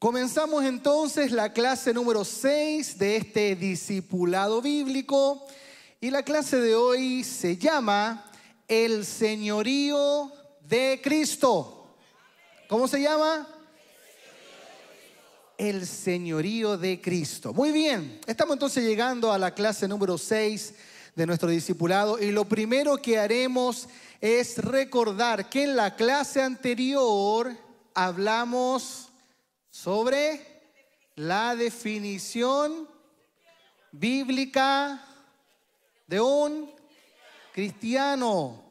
Comenzamos entonces la clase número 6 de este discipulado bíblico y la clase de hoy se llama El Señorío de Cristo. ¿Cómo se llama? El Señorío de Cristo. Muy bien, estamos entonces llegando a la clase número 6 de nuestro discipulado y lo primero que haremos es recordar que en la clase anterior hablamos sobre la definición bíblica de un cristiano.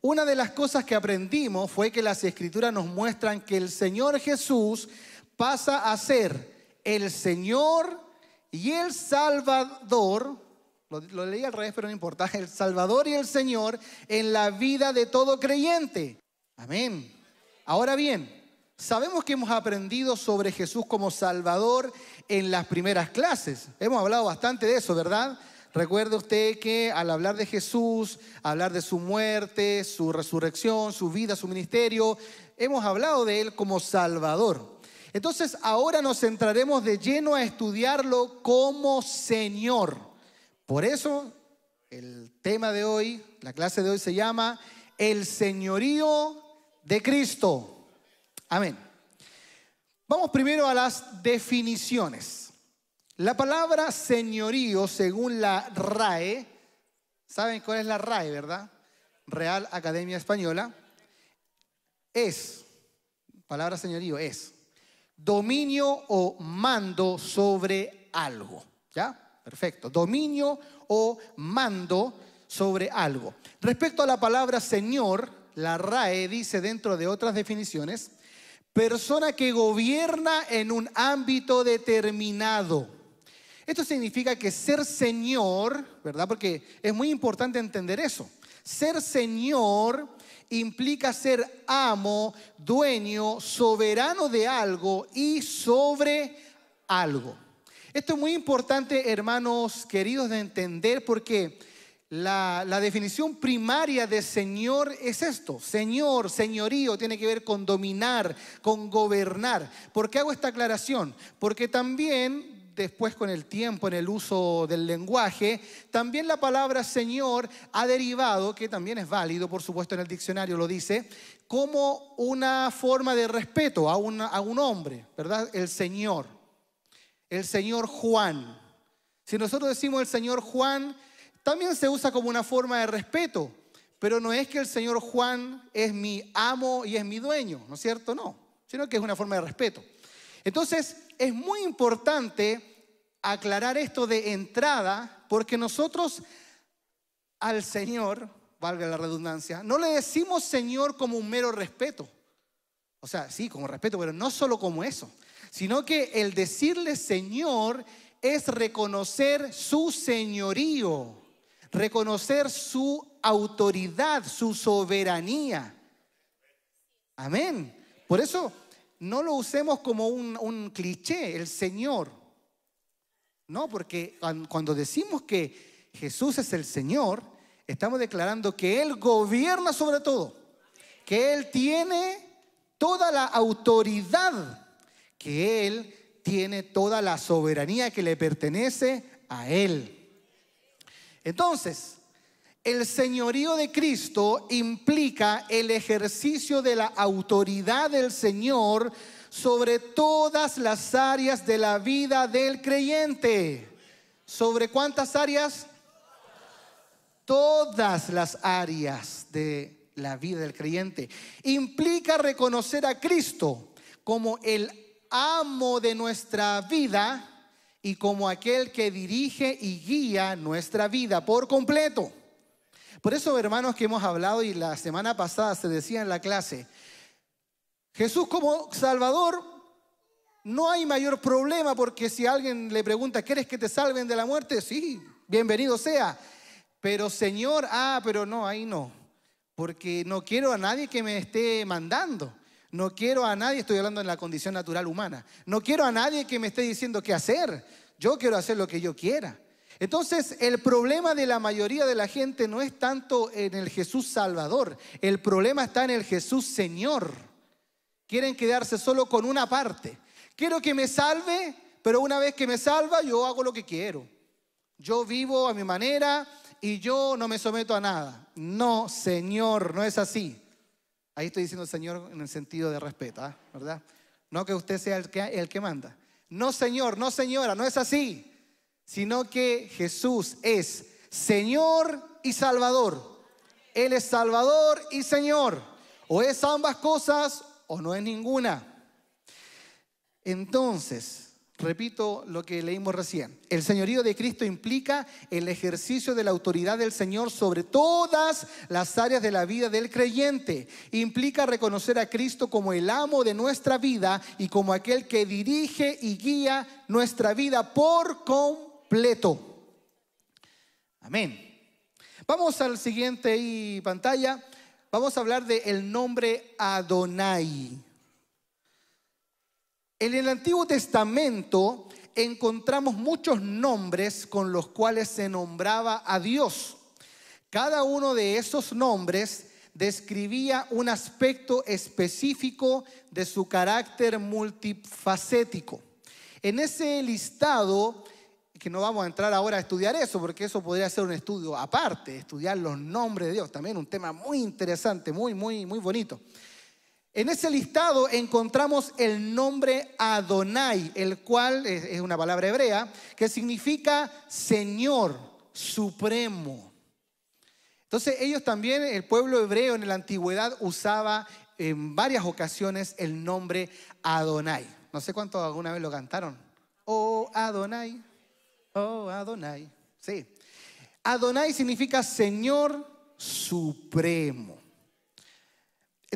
Una de las cosas que aprendimos fue que las escrituras nos muestran que el Señor Jesús pasa a ser el Señor y el Salvador, lo, leí al revés, pero no importa, el Salvador y el Señor en la vida de todo creyente. Amén. Ahora bien, Sabemos que hemos aprendido sobre Jesús como Salvador en las primeras clases. Hemos hablado bastante de eso, ¿verdad? Recuerde usted que al hablar de Jesús, hablar de su muerte, su resurrección, su vida, su ministerio, hemos hablado de Él como Salvador. Entonces ahora nos centraremos de lleno a estudiarlo como Señor. Por eso el tema de hoy, la clase de hoy se llama El Señorío de Cristo. Amén. Vamos primero a las definiciones. La palabra señorío, según la RAE, ¿saben cuál es la RAE, verdad? Real Academia Española, es, palabra señorío es, dominio o mando sobre algo. ¿Ya? Perfecto. Dominio o mando sobre algo. Respecto a la palabra señor, la RAE dice dentro de otras definiciones, persona que gobierna en un ámbito determinado. Esto significa que ser señor, ¿verdad? Porque es muy importante entender eso. Ser señor implica ser amo, dueño, soberano de algo y sobre algo. Esto es muy importante, hermanos queridos, de entender porque la, definición primaria de Señor es esto. Señor, señorío, tiene que ver con dominar, con gobernar. ¿Por qué hago esta aclaración? Porque también después con el tiempo en el uso del lenguaje, también la palabra Señor ha derivado, que también es válido, por supuesto en el diccionario lo dice, como una forma de respeto a, a un hombre, ¿verdad? El Señor, el Señor Juan. Si nosotros decimos el Señor Juan, también se usa como una forma de respeto, pero no es que el señor Juan es mi amo y es mi dueño, ¿no es cierto? No, sino que es una forma de respeto. Entonces, es muy importante aclarar esto de entrada, porque nosotros al Señor, valga la redundancia, no le decimos Señor como un mero respeto. O sea, sí, como respeto, pero no solo como eso, sino que el decirle Señor es reconocer su señorío reconocer su autoridad, su soberanía. Amén. Por eso no lo usemos como un, cliché, el Señor. No, porque cuando decimos que Jesús es el Señor, estamos declarando que Él gobierna sobre todo, que Él tiene toda la autoridad, que Él tiene toda la soberanía que le pertenece a Él. Entonces, el señorío de Cristo implica el ejercicio de la autoridad del Señor sobre todas las áreas de la vida del creyente. ¿Sobre cuántas áreas? Todas las áreas de la vida del creyente. Implica reconocer a Cristo como el amo de nuestra vida y como aquel que dirige y guía nuestra vida por completo. Por eso, hermanos, que hemos hablado y la semana pasada se decía en la clase, Jesús como Salvador, no hay mayor problema porque si alguien le pregunta, ¿quieres que te salven de la muerte? Sí, bienvenido sea. Pero Señor, ah, pero no, ahí no. Porque no quiero a nadie que me esté mandando. No quiero a nadie, estoy hablando en la condición natural humana, no quiero a nadie que me esté diciendo qué hacer. Yo quiero hacer lo que yo quiera. Entonces, el problema de la mayoría de la gente no es tanto en el Jesús Salvador, el problema está en el Jesús Señor. Quieren quedarse solo con una parte. Quiero que me salve, pero una vez que me salva, yo hago lo que quiero. Yo vivo a mi manera y yo no me someto a nada. No, Señor, no es así. Ahí estoy diciendo Señor en el sentido de respeto, ¿ah? ¿verdad? No que usted sea el que, el que manda. No, Señor, no, señora, no es así. Sino que Jesús es Señor y Salvador. Él es Salvador y Señor. O es ambas cosas o no es ninguna. Entonces, Repito lo que leímos recién. El señorío de Cristo implica el ejercicio de la autoridad del Señor sobre todas las áreas de la vida del creyente. Implica reconocer a Cristo como el amo de nuestra vida y como aquel que dirige y guía nuestra vida por completo. Amén. Vamos al siguiente pantalla. Vamos a hablar del el nombre Adonai. En el Antiguo Testamento encontramos muchos nombres con los cuales se nombraba a Dios. Cada uno de esos nombres describía un aspecto específico de su carácter multifacético. En ese listado, que no vamos a entrar ahora a estudiar eso, porque eso podría ser un estudio aparte, estudiar los nombres de Dios, también un tema muy interesante, muy, muy, muy bonito. En ese listado encontramos el nombre Adonai, el cual es una palabra hebrea que significa Señor Supremo. Entonces ellos también, el pueblo hebreo en la antigüedad usaba en varias ocasiones el nombre Adonai. No sé cuántos alguna vez lo cantaron. Oh Adonai, oh Adonai. Sí. Adonai significa Señor Supremo.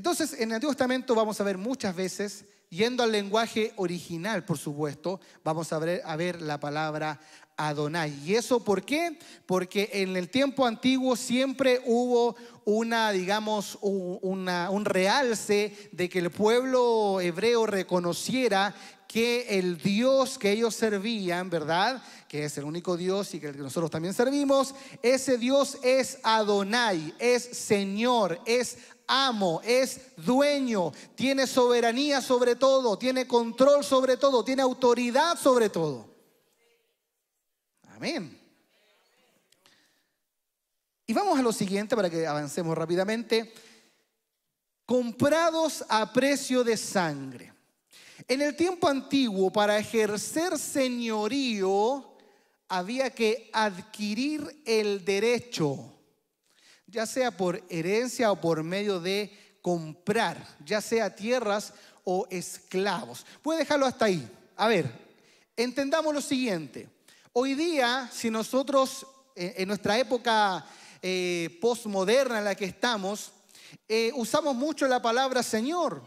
Entonces, en el Antiguo Testamento vamos a ver muchas veces, yendo al lenguaje original, por supuesto, vamos a ver, a ver la palabra Adonai. ¿Y eso por qué? Porque en el tiempo antiguo siempre hubo una, digamos, un realce de que el pueblo hebreo reconociera que el Dios que ellos servían, ¿verdad? Que es el único Dios y que nosotros también servimos, ese Dios es Adonai, es Señor, es amo, es dueño, tiene soberanía sobre todo, tiene control sobre todo, tiene autoridad sobre todo. Amén. Y vamos a lo siguiente para que avancemos rápidamente. Comprados a precio de sangre. En el tiempo antiguo, para ejercer señorío, había que adquirir el derecho ya sea por herencia o por medio de comprar, ya sea tierras o esclavos. Puede dejarlo hasta ahí. A ver, entendamos lo siguiente. Hoy día, si nosotros eh, en nuestra época eh, postmoderna en la que estamos, eh, usamos mucho la palabra Señor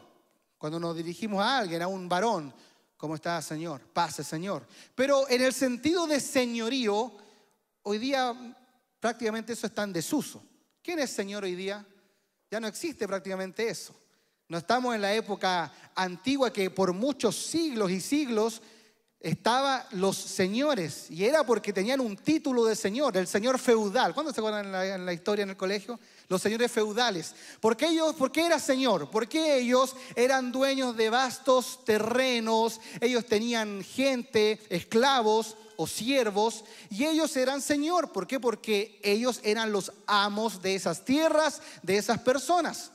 cuando nos dirigimos a alguien, a un varón. ¿Cómo está, Señor? Pase, Señor. Pero en el sentido de señorío, hoy día prácticamente eso está en desuso. ¿Quién es Señor hoy día? Ya no existe prácticamente eso. No estamos en la época antigua que por muchos siglos y siglos estaban los señores y era porque tenían un título de señor, el señor feudal. ¿Cuándo se acuerdan en la, historia en el colegio? Los señores feudales. ¿Por qué, ellos, ¿Por qué era señor? Porque ellos eran dueños de vastos terrenos, ellos tenían gente, esclavos, o siervos y ellos eran Señor. ¿Por qué? Porque ellos eran los amos de esas tierras, de esas personas.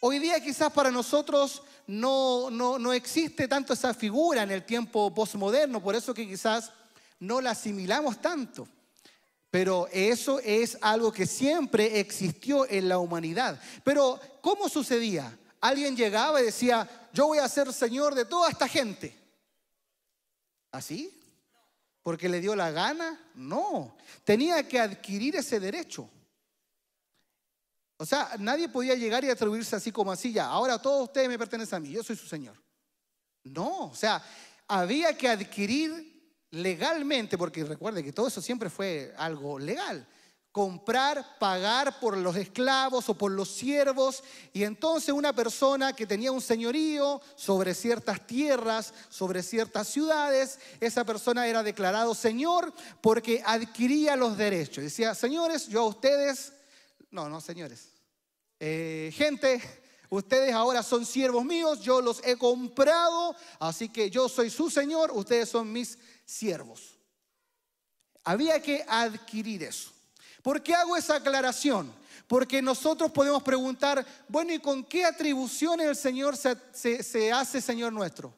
Hoy día quizás para nosotros no, no, no existe tanto esa figura en el tiempo postmoderno, por eso que quizás no la asimilamos tanto. Pero eso es algo que siempre existió en la humanidad. Pero ¿cómo sucedía? Alguien llegaba y decía, yo voy a ser señor de toda esta gente. ¿Así? porque le dio la gana. No, tenía que adquirir ese derecho. O sea, nadie podía llegar y atribuirse así como así ya. Ahora todos ustedes me pertenecen a mí, yo soy su Señor. No, o sea, había que adquirir legalmente, porque recuerde que todo eso siempre fue algo legal comprar, pagar por los esclavos o por los siervos. Y entonces una persona que tenía un señorío sobre ciertas tierras, sobre ciertas ciudades, esa persona era declarado señor porque adquiría los derechos. Decía, señores, yo a ustedes, no, no, señores, eh, gente, ustedes ahora son siervos míos, yo los he comprado, así que yo soy su Señor, ustedes son mis siervos. Había que adquirir eso. ¿Por qué hago esa aclaración? Porque nosotros podemos preguntar, bueno, ¿y con qué atribuciones el Señor se, se hace Señor nuestro?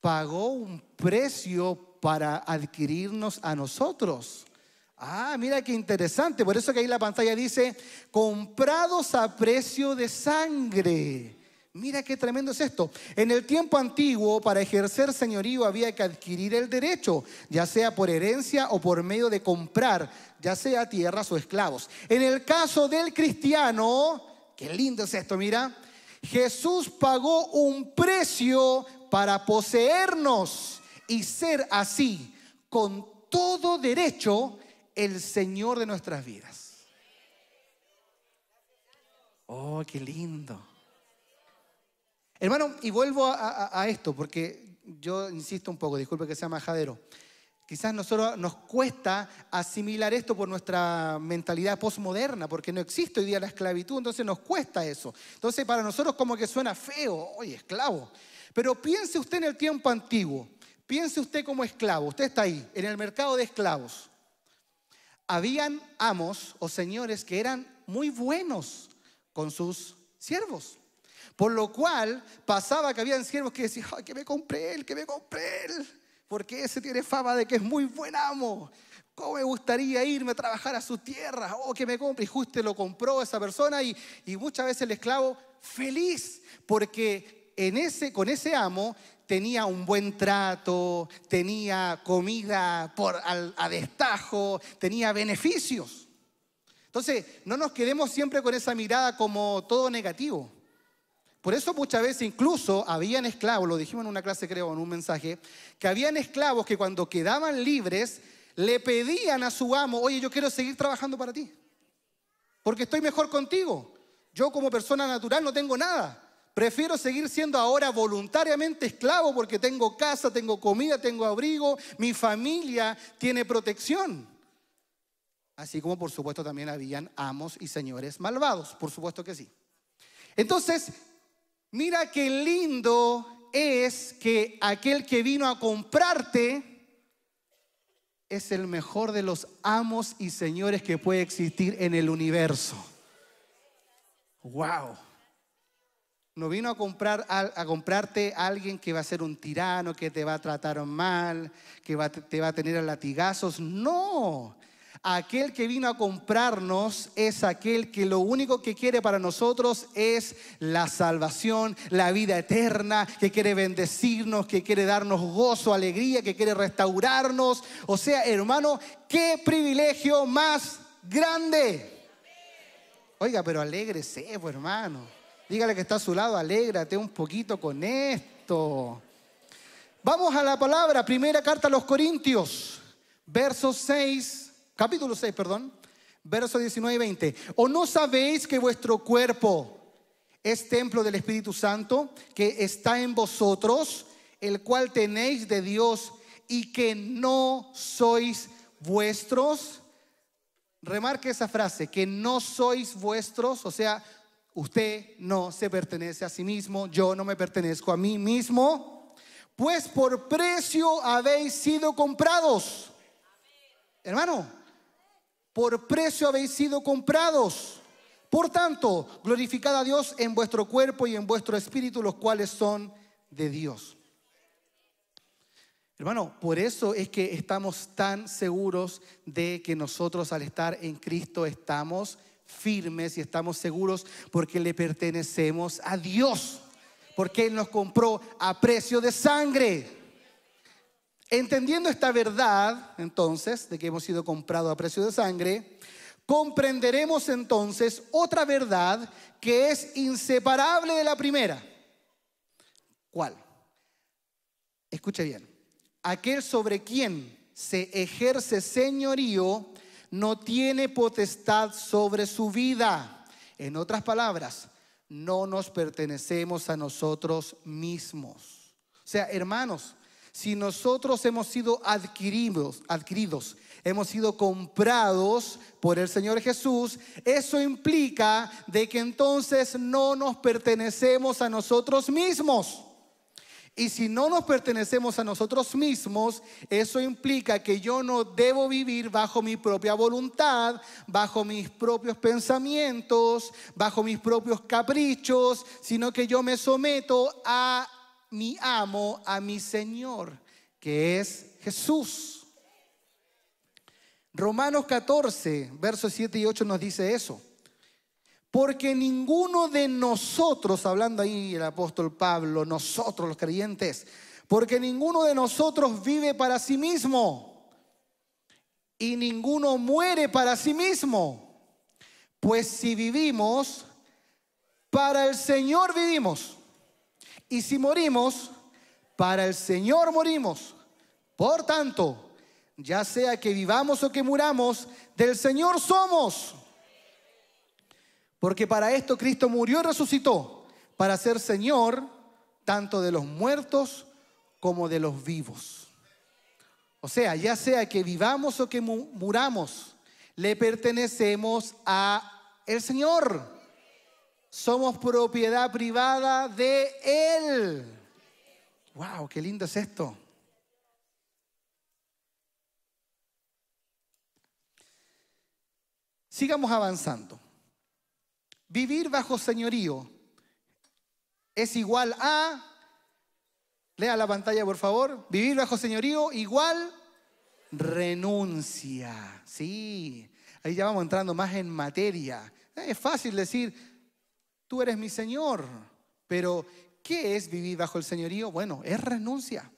Pagó un precio para adquirirnos a nosotros. Ah, mira qué interesante. Por eso que ahí la pantalla dice, comprados a precio de sangre. Mira qué tremendo es esto. En el tiempo antiguo, para ejercer señorío había que adquirir el derecho, ya sea por herencia o por medio de comprar, ya sea tierras o esclavos. En el caso del cristiano, qué lindo es esto, mira, Jesús pagó un precio para poseernos y ser así, con todo derecho, el Señor de nuestras vidas. Oh, qué lindo. Hermano, y vuelvo a, esto, porque yo insisto un poco, disculpe que sea majadero. Quizás nosotros nos cuesta asimilar esto por nuestra mentalidad postmoderna, porque no existe hoy día la esclavitud, entonces nos cuesta eso. Entonces para nosotros como que suena feo, oye, esclavo. Pero piense usted en el tiempo antiguo, piense usted como esclavo, usted está ahí, en el mercado de esclavos. Habían amos o señores que eran muy buenos con sus siervos. Por lo cual pasaba que habían siervos que decían, que me compré él, que me compré él, porque ese tiene fama de que es muy buen amo. ¿Cómo me gustaría irme a trabajar a su tierra? Oh, que me compre. Y justo lo compró esa persona y, muchas veces el esclavo feliz, porque en ese, con ese amo tenía un buen trato, tenía comida por, a destajo, tenía beneficios. Entonces, no nos quedemos siempre con esa mirada como todo negativo. Por eso muchas veces incluso habían esclavos, lo dijimos en una clase creo, en un mensaje, que habían esclavos que cuando quedaban libres le pedían a su amo, oye, yo quiero seguir trabajando para ti, porque estoy mejor contigo. Yo como persona natural no tengo nada. Prefiero seguir siendo ahora voluntariamente esclavo porque tengo casa, tengo comida, tengo abrigo, mi familia tiene protección. Así como por supuesto también habían amos y señores malvados, por supuesto que sí. Entonces, Mira qué lindo es que aquel que vino a comprarte es el mejor de los amos y señores que puede existir en el universo. Wow. No vino a comprar a, comprarte alguien que va a ser un tirano, que te va a tratar mal, que te va a tener a latigazos. No. Aquel que vino a comprarnos es aquel que lo único que quiere para nosotros es la salvación, la vida eterna, que quiere bendecirnos, que quiere darnos gozo, alegría, que quiere restaurarnos. O sea, hermano, qué privilegio más grande. Oiga, pero alégrese, pues, hermano. Dígale que está a su lado, alégrate un poquito con esto. Vamos a la palabra, primera carta a los Corintios, versos 6 capítulo 6, perdón, versos 19 y 20. ¿O no sabéis que vuestro cuerpo es templo del Espíritu Santo que está en vosotros, el cual tenéis de Dios y que no sois vuestros? Remarque esa frase, que no sois vuestros, o sea, usted no se pertenece a sí mismo, yo no me pertenezco a mí mismo, pues por precio habéis sido comprados. Hermano, por precio habéis sido comprados. Por tanto, glorificad a Dios en vuestro cuerpo y en vuestro espíritu, los cuales son de Dios. Hermano, por eso es que estamos tan seguros de que nosotros al estar en Cristo estamos firmes y estamos seguros porque le pertenecemos a Dios, porque Él nos compró a precio de sangre. Entendiendo esta verdad, entonces, de que hemos sido comprados a precio de sangre, comprenderemos entonces otra verdad que es inseparable de la primera. ¿Cuál? Escuche bien. Aquel sobre quien se ejerce señorío no tiene potestad sobre su vida. En otras palabras, no nos pertenecemos a nosotros mismos. O sea, hermanos, si nosotros hemos sido adquiridos, adquiridos, hemos sido comprados por el Señor Jesús, eso implica de que entonces no nos pertenecemos a nosotros mismos. Y si no nos pertenecemos a nosotros mismos, eso implica que yo no debo vivir bajo mi propia voluntad, bajo mis propios pensamientos, bajo mis propios caprichos, sino que yo me someto a mi amo, a mi Señor, que es Jesús. Romanos 14, versos 7 y 8 nos dice eso. Porque ninguno de nosotros, hablando ahí el apóstol Pablo, nosotros los creyentes, porque ninguno de nosotros vive para sí mismo y ninguno muere para sí mismo. Pues si vivimos, para el Señor vivimos. Y si morimos, para el Señor morimos. Por tanto, ya sea que vivamos o que muramos, del Señor somos. Porque para esto Cristo murió y resucitó, para ser Señor tanto de los muertos como de los vivos. O sea, ya sea que vivamos o que muramos, le pertenecemos a el Señor. Somos propiedad privada de Él. Wow, qué lindo es esto. Sigamos avanzando. Vivir bajo señorío es igual a, lea la pantalla por favor, vivir bajo señorío igual renuncia. Sí, ahí ya vamos entrando más en materia. Es fácil decir, tú eres mi Señor, pero ¿qué es vivir bajo el señorío? Bueno, es renuncia.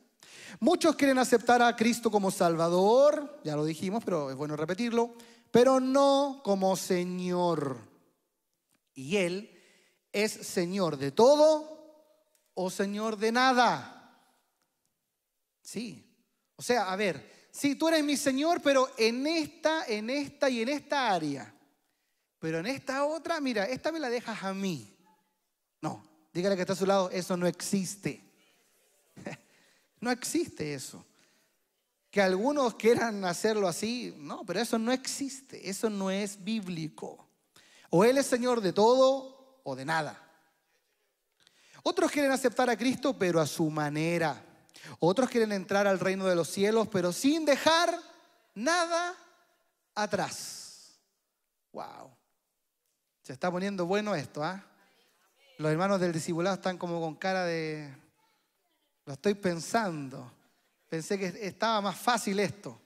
Muchos quieren aceptar a Cristo como Salvador, ya lo dijimos, pero es bueno repetirlo, pero no como Señor. Y Él es Señor de todo o Señor de nada. Sí. O sea, a ver, sí, tú eres mi Señor, pero en esta, en esta y en esta área. Pero en esta otra, mira, esta me la dejas a mí. No, dígale que está a su lado, eso no existe. no existe eso. Que algunos quieran hacerlo así, no, pero eso no existe, eso no es bíblico. O Él es Señor de todo o de nada. Otros quieren aceptar a Cristo, pero a su manera. Otros quieren entrar al reino de los cielos, pero sin dejar nada atrás. Wow. Se está poniendo bueno esto, ¿ah? Los hermanos del discipulado están como con cara de. Lo estoy pensando. Pensé que estaba más fácil esto.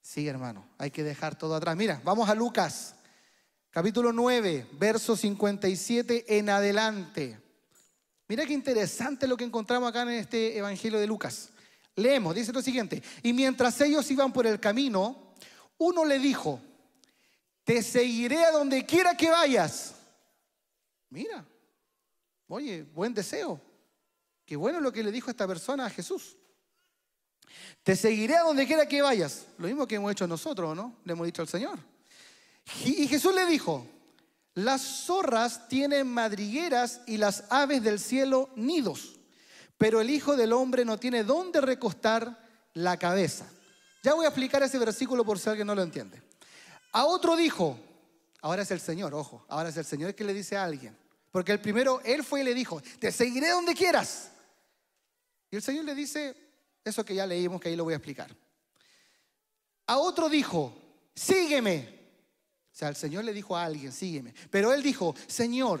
Sí, hermano, hay que dejar todo atrás. Mira, vamos a Lucas capítulo 9, verso 57 en adelante. Mira qué interesante lo que encontramos acá en este Evangelio de Lucas. Leemos, dice lo siguiente, y mientras ellos iban por el camino, uno le dijo, te seguiré a donde quiera que vayas. Mira, oye, buen deseo. Qué bueno lo que le dijo esta persona a Jesús. Te seguiré a donde quiera que vayas. Lo mismo que hemos hecho nosotros, ¿no? Le hemos dicho al Señor. Y Jesús le dijo, las zorras tienen madrigueras y las aves del cielo nidos, pero el Hijo del Hombre no tiene dónde recostar la cabeza. Ya voy a explicar ese versículo por si alguien no lo entiende. A otro dijo, ahora es el Señor, ojo, ahora es el Señor que le dice a alguien. Porque el primero, él fue y le dijo, te seguiré donde quieras. Y el Señor le dice, eso que ya leímos, que ahí lo voy a explicar. A otro dijo, sígueme. O sea, el Señor le dijo a alguien, sígueme. Pero él dijo, Señor,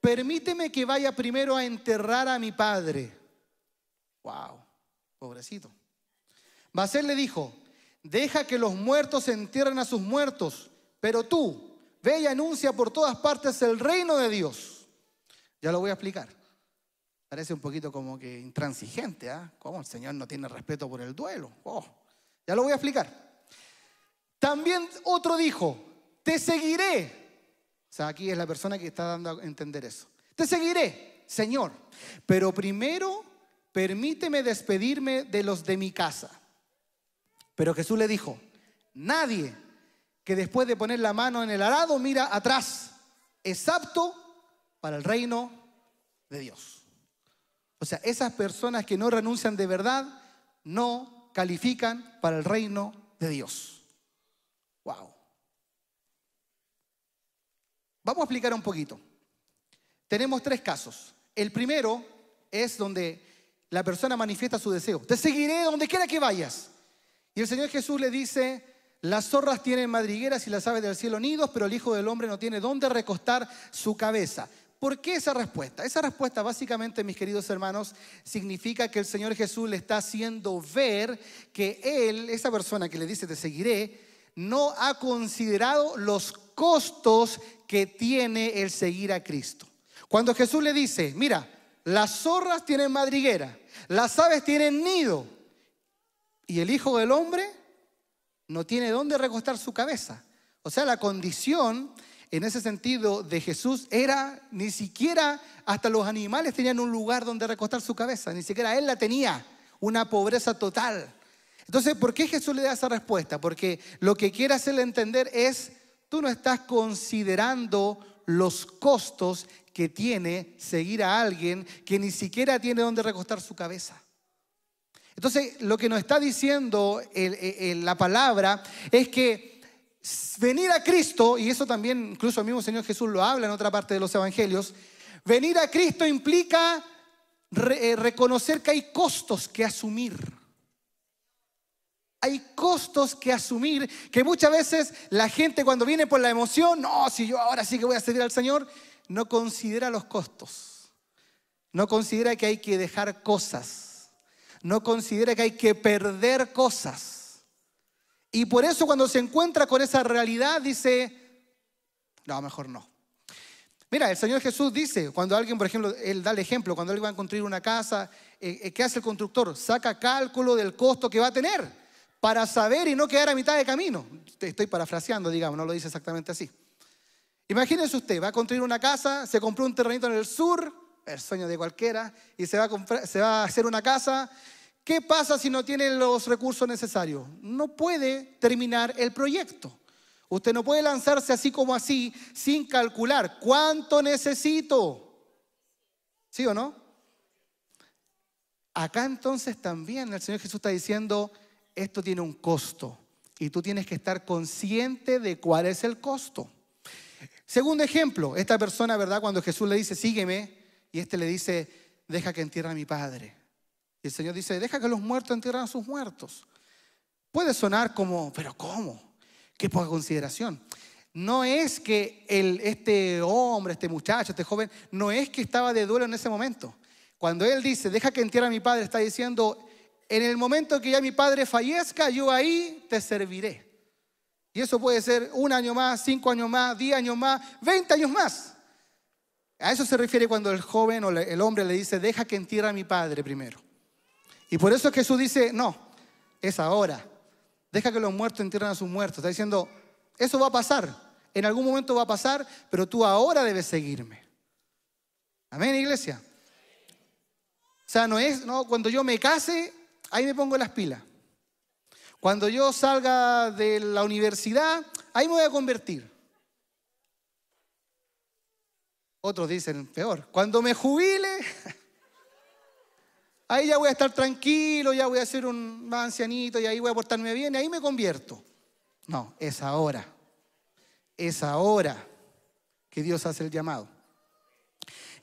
permíteme que vaya primero a enterrar a mi padre. Wow, pobrecito. Mas él le dijo, deja que los muertos entierren a sus muertos, pero tú, ve y anuncia por todas partes el reino de Dios. Ya lo voy a explicar. Parece un poquito como que intransigente, ¿ah? ¿Cómo el Señor no tiene respeto por el duelo? Oh, ya lo voy a explicar. También otro dijo, te seguiré. O sea, aquí es la persona que está dando a entender eso. Te seguiré, Señor. Pero primero permíteme despedirme de los de mi casa. Pero Jesús le dijo, nadie que después de poner la mano en el arado mira atrás es apto para el reino de Dios. O sea, esas personas que no renuncian de verdad no califican para el reino de Dios. Wow. Vamos a explicar un poquito. Tenemos tres casos. El primero es donde la persona manifiesta su deseo. Te seguiré donde quiera que vayas. Y el Señor Jesús le dice, las zorras tienen madrigueras y las aves del cielo nidos, pero el Hijo del Hombre no tiene dónde recostar su cabeza. ¿Por qué esa respuesta? Esa respuesta básicamente, mis queridos hermanos, significa que el Señor Jesús le está haciendo ver que Él, esa persona que le dice te seguiré, no ha considerado los costos que tiene el seguir a Cristo. Cuando Jesús le dice, mira, las zorras tienen madriguera, las aves tienen nido, y el Hijo del Hombre no tiene dónde recostar su cabeza. O sea, la condición en ese sentido de Jesús era ni siquiera hasta los animales tenían un lugar donde recostar su cabeza, ni siquiera él la tenía, una pobreza total. Entonces, ¿por qué Jesús le da esa respuesta? Porque lo que quiere hacerle entender es, tú no estás considerando los costos que tiene seguir a alguien que ni siquiera tiene donde recostar su cabeza. Entonces, lo que nos está diciendo la palabra es que venir a Cristo, y eso también incluso el mismo Señor Jesús lo habla en otra parte de los evangelios, venir a Cristo implica eh, reconocer que hay costos que asumir. Hay costos que asumir que muchas veces la gente cuando viene por la emoción, no, si yo ahora sí que voy a servir al Señor, no considera los costos. No considera que hay que dejar cosas. No considera que hay que perder cosas. Y por eso cuando se encuentra con esa realidad dice, no, mejor no. Mira, el Señor Jesús dice, cuando alguien, por ejemplo, Él da el ejemplo, cuando alguien va a construir una casa, eh, eh, ¿qué hace el constructor? Saca cálculo del costo que va a tener para saber y no quedar a mitad de camino. Estoy parafraseando, digamos, no lo dice exactamente así. Imagínense usted, va a construir una casa, se compró un terrenito en el sur, el sueño de cualquiera, y se va a, se va a hacer una casa. ¿Qué pasa si no tiene los recursos necesarios? No puede terminar el proyecto. Usted no puede lanzarse así como así sin calcular cuánto necesito. ¿Sí o no? Acá entonces también el Señor Jesús está diciendo, esto tiene un costo y tú tienes que estar consciente de cuál es el costo. Segundo ejemplo, esta persona, ¿verdad? Cuando Jesús le dice, sígueme, y este le dice, deja que entierre a mi padre. Y el Señor dice, deja que los muertos entierren a sus muertos. Puede sonar como, pero ¿cómo? Qué poca consideración. No es que el, este hombre, este muchacho, este joven, no es que estaba de duelo en ese momento. Cuando él dice, deja que entierre a mi padre, está diciendo, en el momento que ya mi padre fallezca, yo ahí te serviré. Y eso puede ser un año más, cinco años más, diez años más, veinte años más. A eso se refiere cuando el joven o el hombre le dice, deja que entierre a mi padre primero. Y por eso Jesús dice, no, es ahora. Deja que los muertos entierren a sus muertos. Está diciendo, eso va a pasar. En algún momento va a pasar, pero tú ahora debes seguirme. Amén, iglesia. O sea, no es, no, cuando yo me case, ahí me pongo las pilas. Cuando yo salga de la universidad, ahí me voy a convertir. Otros dicen peor. Cuando me jubile, ahí ya voy a estar tranquilo, ya voy a ser un ancianito y ahí voy a portarme bien y ahí me convierto. No, es ahora. Es ahora que Dios hace el llamado.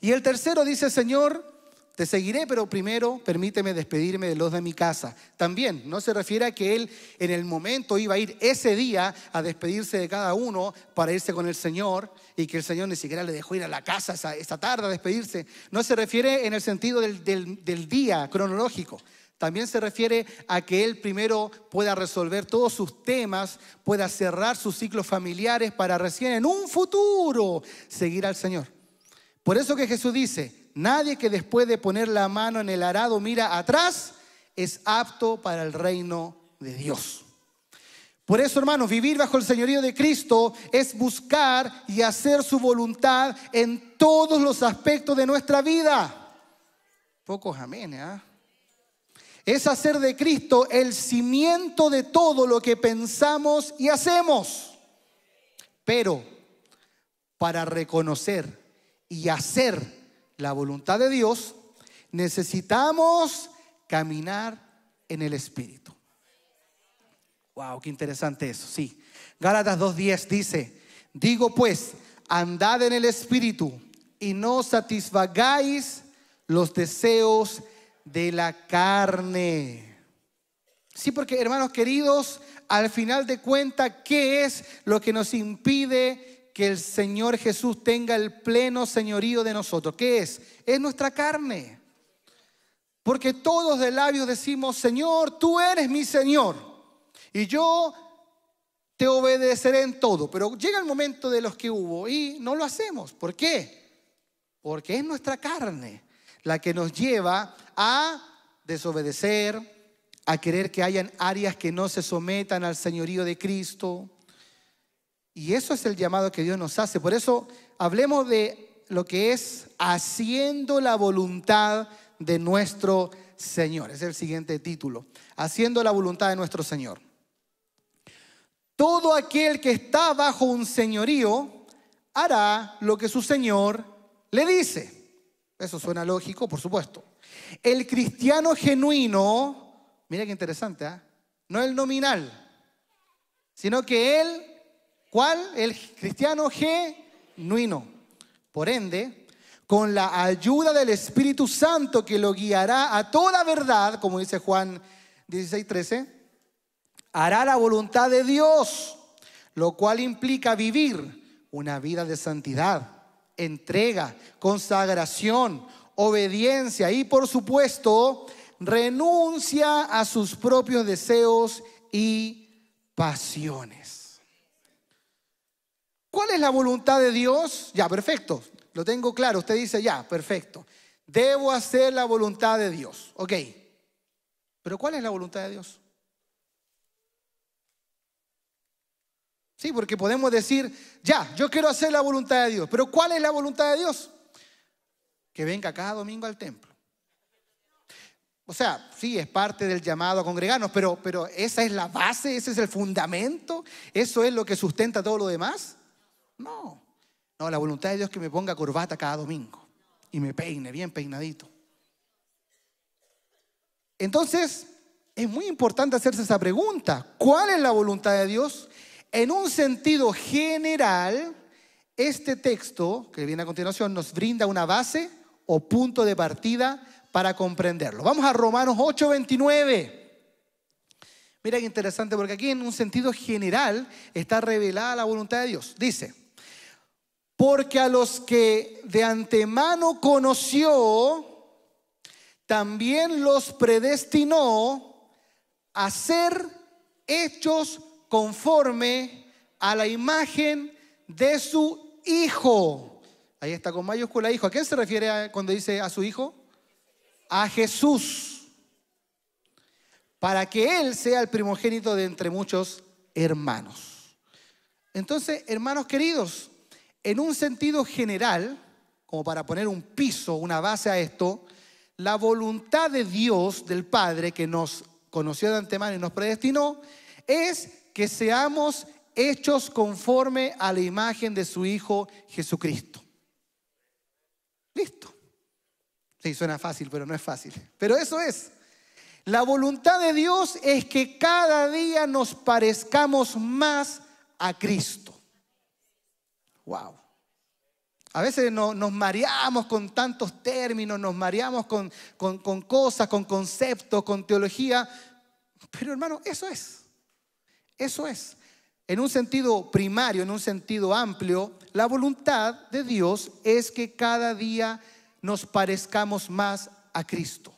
Y el tercero dice, Señor, te seguiré, pero primero permíteme despedirme de los de mi casa. También no se refiere a que él en el momento iba a ir ese día a despedirse de cada uno para irse con el Señor y que el Señor ni siquiera le dejó ir a la casa esa, tarde a despedirse. No se refiere en el sentido del, del día cronológico. También se refiere a que él primero pueda resolver todos sus temas, pueda cerrar sus ciclos familiares para recién en un futuro seguir al Señor. Por eso que Jesús dice, nadie que después de poner la mano en el arado mira atrás es apto para el reino de Dios. Por eso, hermanos, vivir bajo el señorío de Cristo es buscar y hacer su voluntad en todos los aspectos de nuestra vida. Pocos amén, ¿eh? Es hacer de Cristo el cimiento de todo lo que pensamos y hacemos. Pero para reconocer y hacer la voluntad de Dios, necesitamos caminar en el Espíritu. Wow, qué interesante eso, sí. Gálatas 2.10 dice, digo pues, andad en el Espíritu y no satisfagáis los deseos de la carne. Sí, porque hermanos queridos, al final de cuentas, ¿qué es lo que nos impide que el Señor Jesús tenga el pleno señorío de nosotros? ¿Qué es? Es nuestra carne. Porque todos de labios decimos, Señor, tú eres mi Señor. Y yo te obedeceré en todo. Pero llega el momento de los que hubo y no lo hacemos. ¿Por qué? Porque es nuestra carne la que nos lleva a desobedecer, a querer que hayan áreas que no se sometan al señorío de Cristo. Y eso es el llamado que Dios nos hace. Por eso hablemos de lo que es haciendo la voluntad de nuestro Señor. Es el siguiente título. Haciendo la voluntad de nuestro Señor. Todo aquel que está bajo un señorío hará lo que su Señor le dice. Eso suena lógico, por supuesto. El cristiano genuino, mira qué interesante, ¿ah? no el nominal, sino que él, ¿cuál? El cristiano genuino. Por ende, con la ayuda del Espíritu Santo que lo guiará a toda verdad, como dice Juan 16, 13, hará la voluntad de Dios, lo cual implica vivir una vida de santidad, entrega, consagración, obediencia y por supuesto renuncia a sus propios deseos y pasiones. ¿Cuál es la voluntad de Dios? Ya, perfecto, lo tengo claro. Usted dice, ya, perfecto. Debo hacer la voluntad de Dios. Ok. Pero ¿cuál es la voluntad de Dios? Sí, porque podemos decir, ya, yo quiero hacer la voluntad de Dios. Pero ¿cuál es la voluntad de Dios? Que venga cada domingo al templo. O sea, sí, es parte del llamado a congregarnos, pero, pero esa es la base, ese es el fundamento, eso es lo que sustenta todo lo demás. No, no, la voluntad de Dios es que me ponga corbata cada domingo y me peine bien peinadito. Entonces, es muy importante hacerse esa pregunta. ¿Cuál es la voluntad de Dios? En un sentido general, este texto que viene a continuación nos brinda una base o punto de partida para comprenderlo. Vamos a Romanos 8:29. Mira qué interesante porque aquí en un sentido general está revelada la voluntad de Dios. Dice, porque a los que de antemano conoció, también los predestinó a ser hechos conforme a la imagen de su hijo. Ahí está con mayúscula hijo. ¿A quién se refiere cuando dice a su hijo? A Jesús. Para que Él sea el primogénito de entre muchos hermanos. Entonces, hermanos queridos, en un sentido general, como para poner un piso, una base a esto, la voluntad de Dios, del Padre, que nos conoció de antemano y nos predestinó, es que seamos hechos conforme a la imagen de su Hijo Jesucristo. Listo. Sí, suena fácil, pero no es fácil. Pero eso es. La voluntad de Dios es que cada día nos parezcamos más a Cristo. Wow. A veces nos mareamos con tantos términos, nos mareamos con, con cosas, con conceptos, con teología. Pero hermano, eso es. Eso es. En un sentido primario, en un sentido amplio, la voluntad de Dios es que cada día nos parezcamos más a Cristo.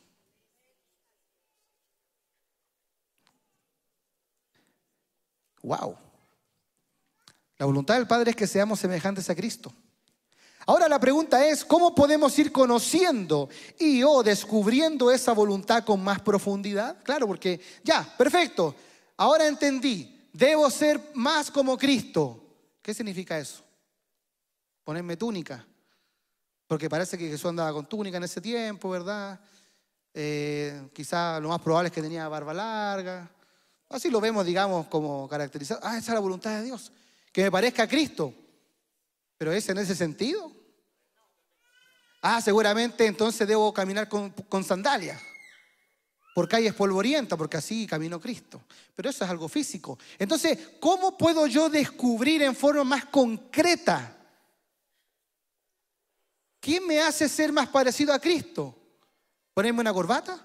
Wow. La voluntad del Padre es que seamos semejantes a Cristo. Ahora la pregunta es, ¿cómo podemos ir conociendo y o descubriendo esa voluntad con más profundidad? Claro, porque ya, perfecto, ahora entendí, debo ser más como Cristo. ¿Qué significa eso? Ponerme túnica. Porque parece que Jesús andaba con túnica en ese tiempo, ¿verdad? Eh, quizá lo más probable es que tenía barba larga. Así lo vemos, digamos, como caracterizado. Ah, esa es la voluntad de Dios. Que me parezca a Cristo. Pero es en ese sentido. Ah, seguramente entonces debo caminar con, sandalias. Por calles polvorientas, porque así caminó Cristo. Pero eso es algo físico. Entonces, ¿cómo puedo yo descubrir en forma más concreta ¿Qué me hace ser más parecido a Cristo? ¿Ponerme una corbata?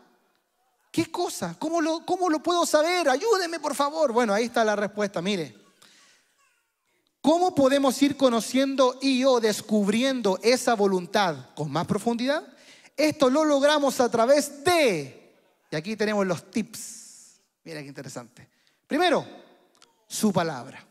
¿Qué cosa? ¿Cómo lo, ¿Cómo lo puedo saber? Ayúdeme, por favor. Bueno, ahí está la respuesta. Mire, ¿cómo podemos ir conociendo y o descubriendo esa voluntad con más profundidad? Esto lo logramos a través de, y aquí tenemos los tips. Mira qué interesante. Primero, su palabra.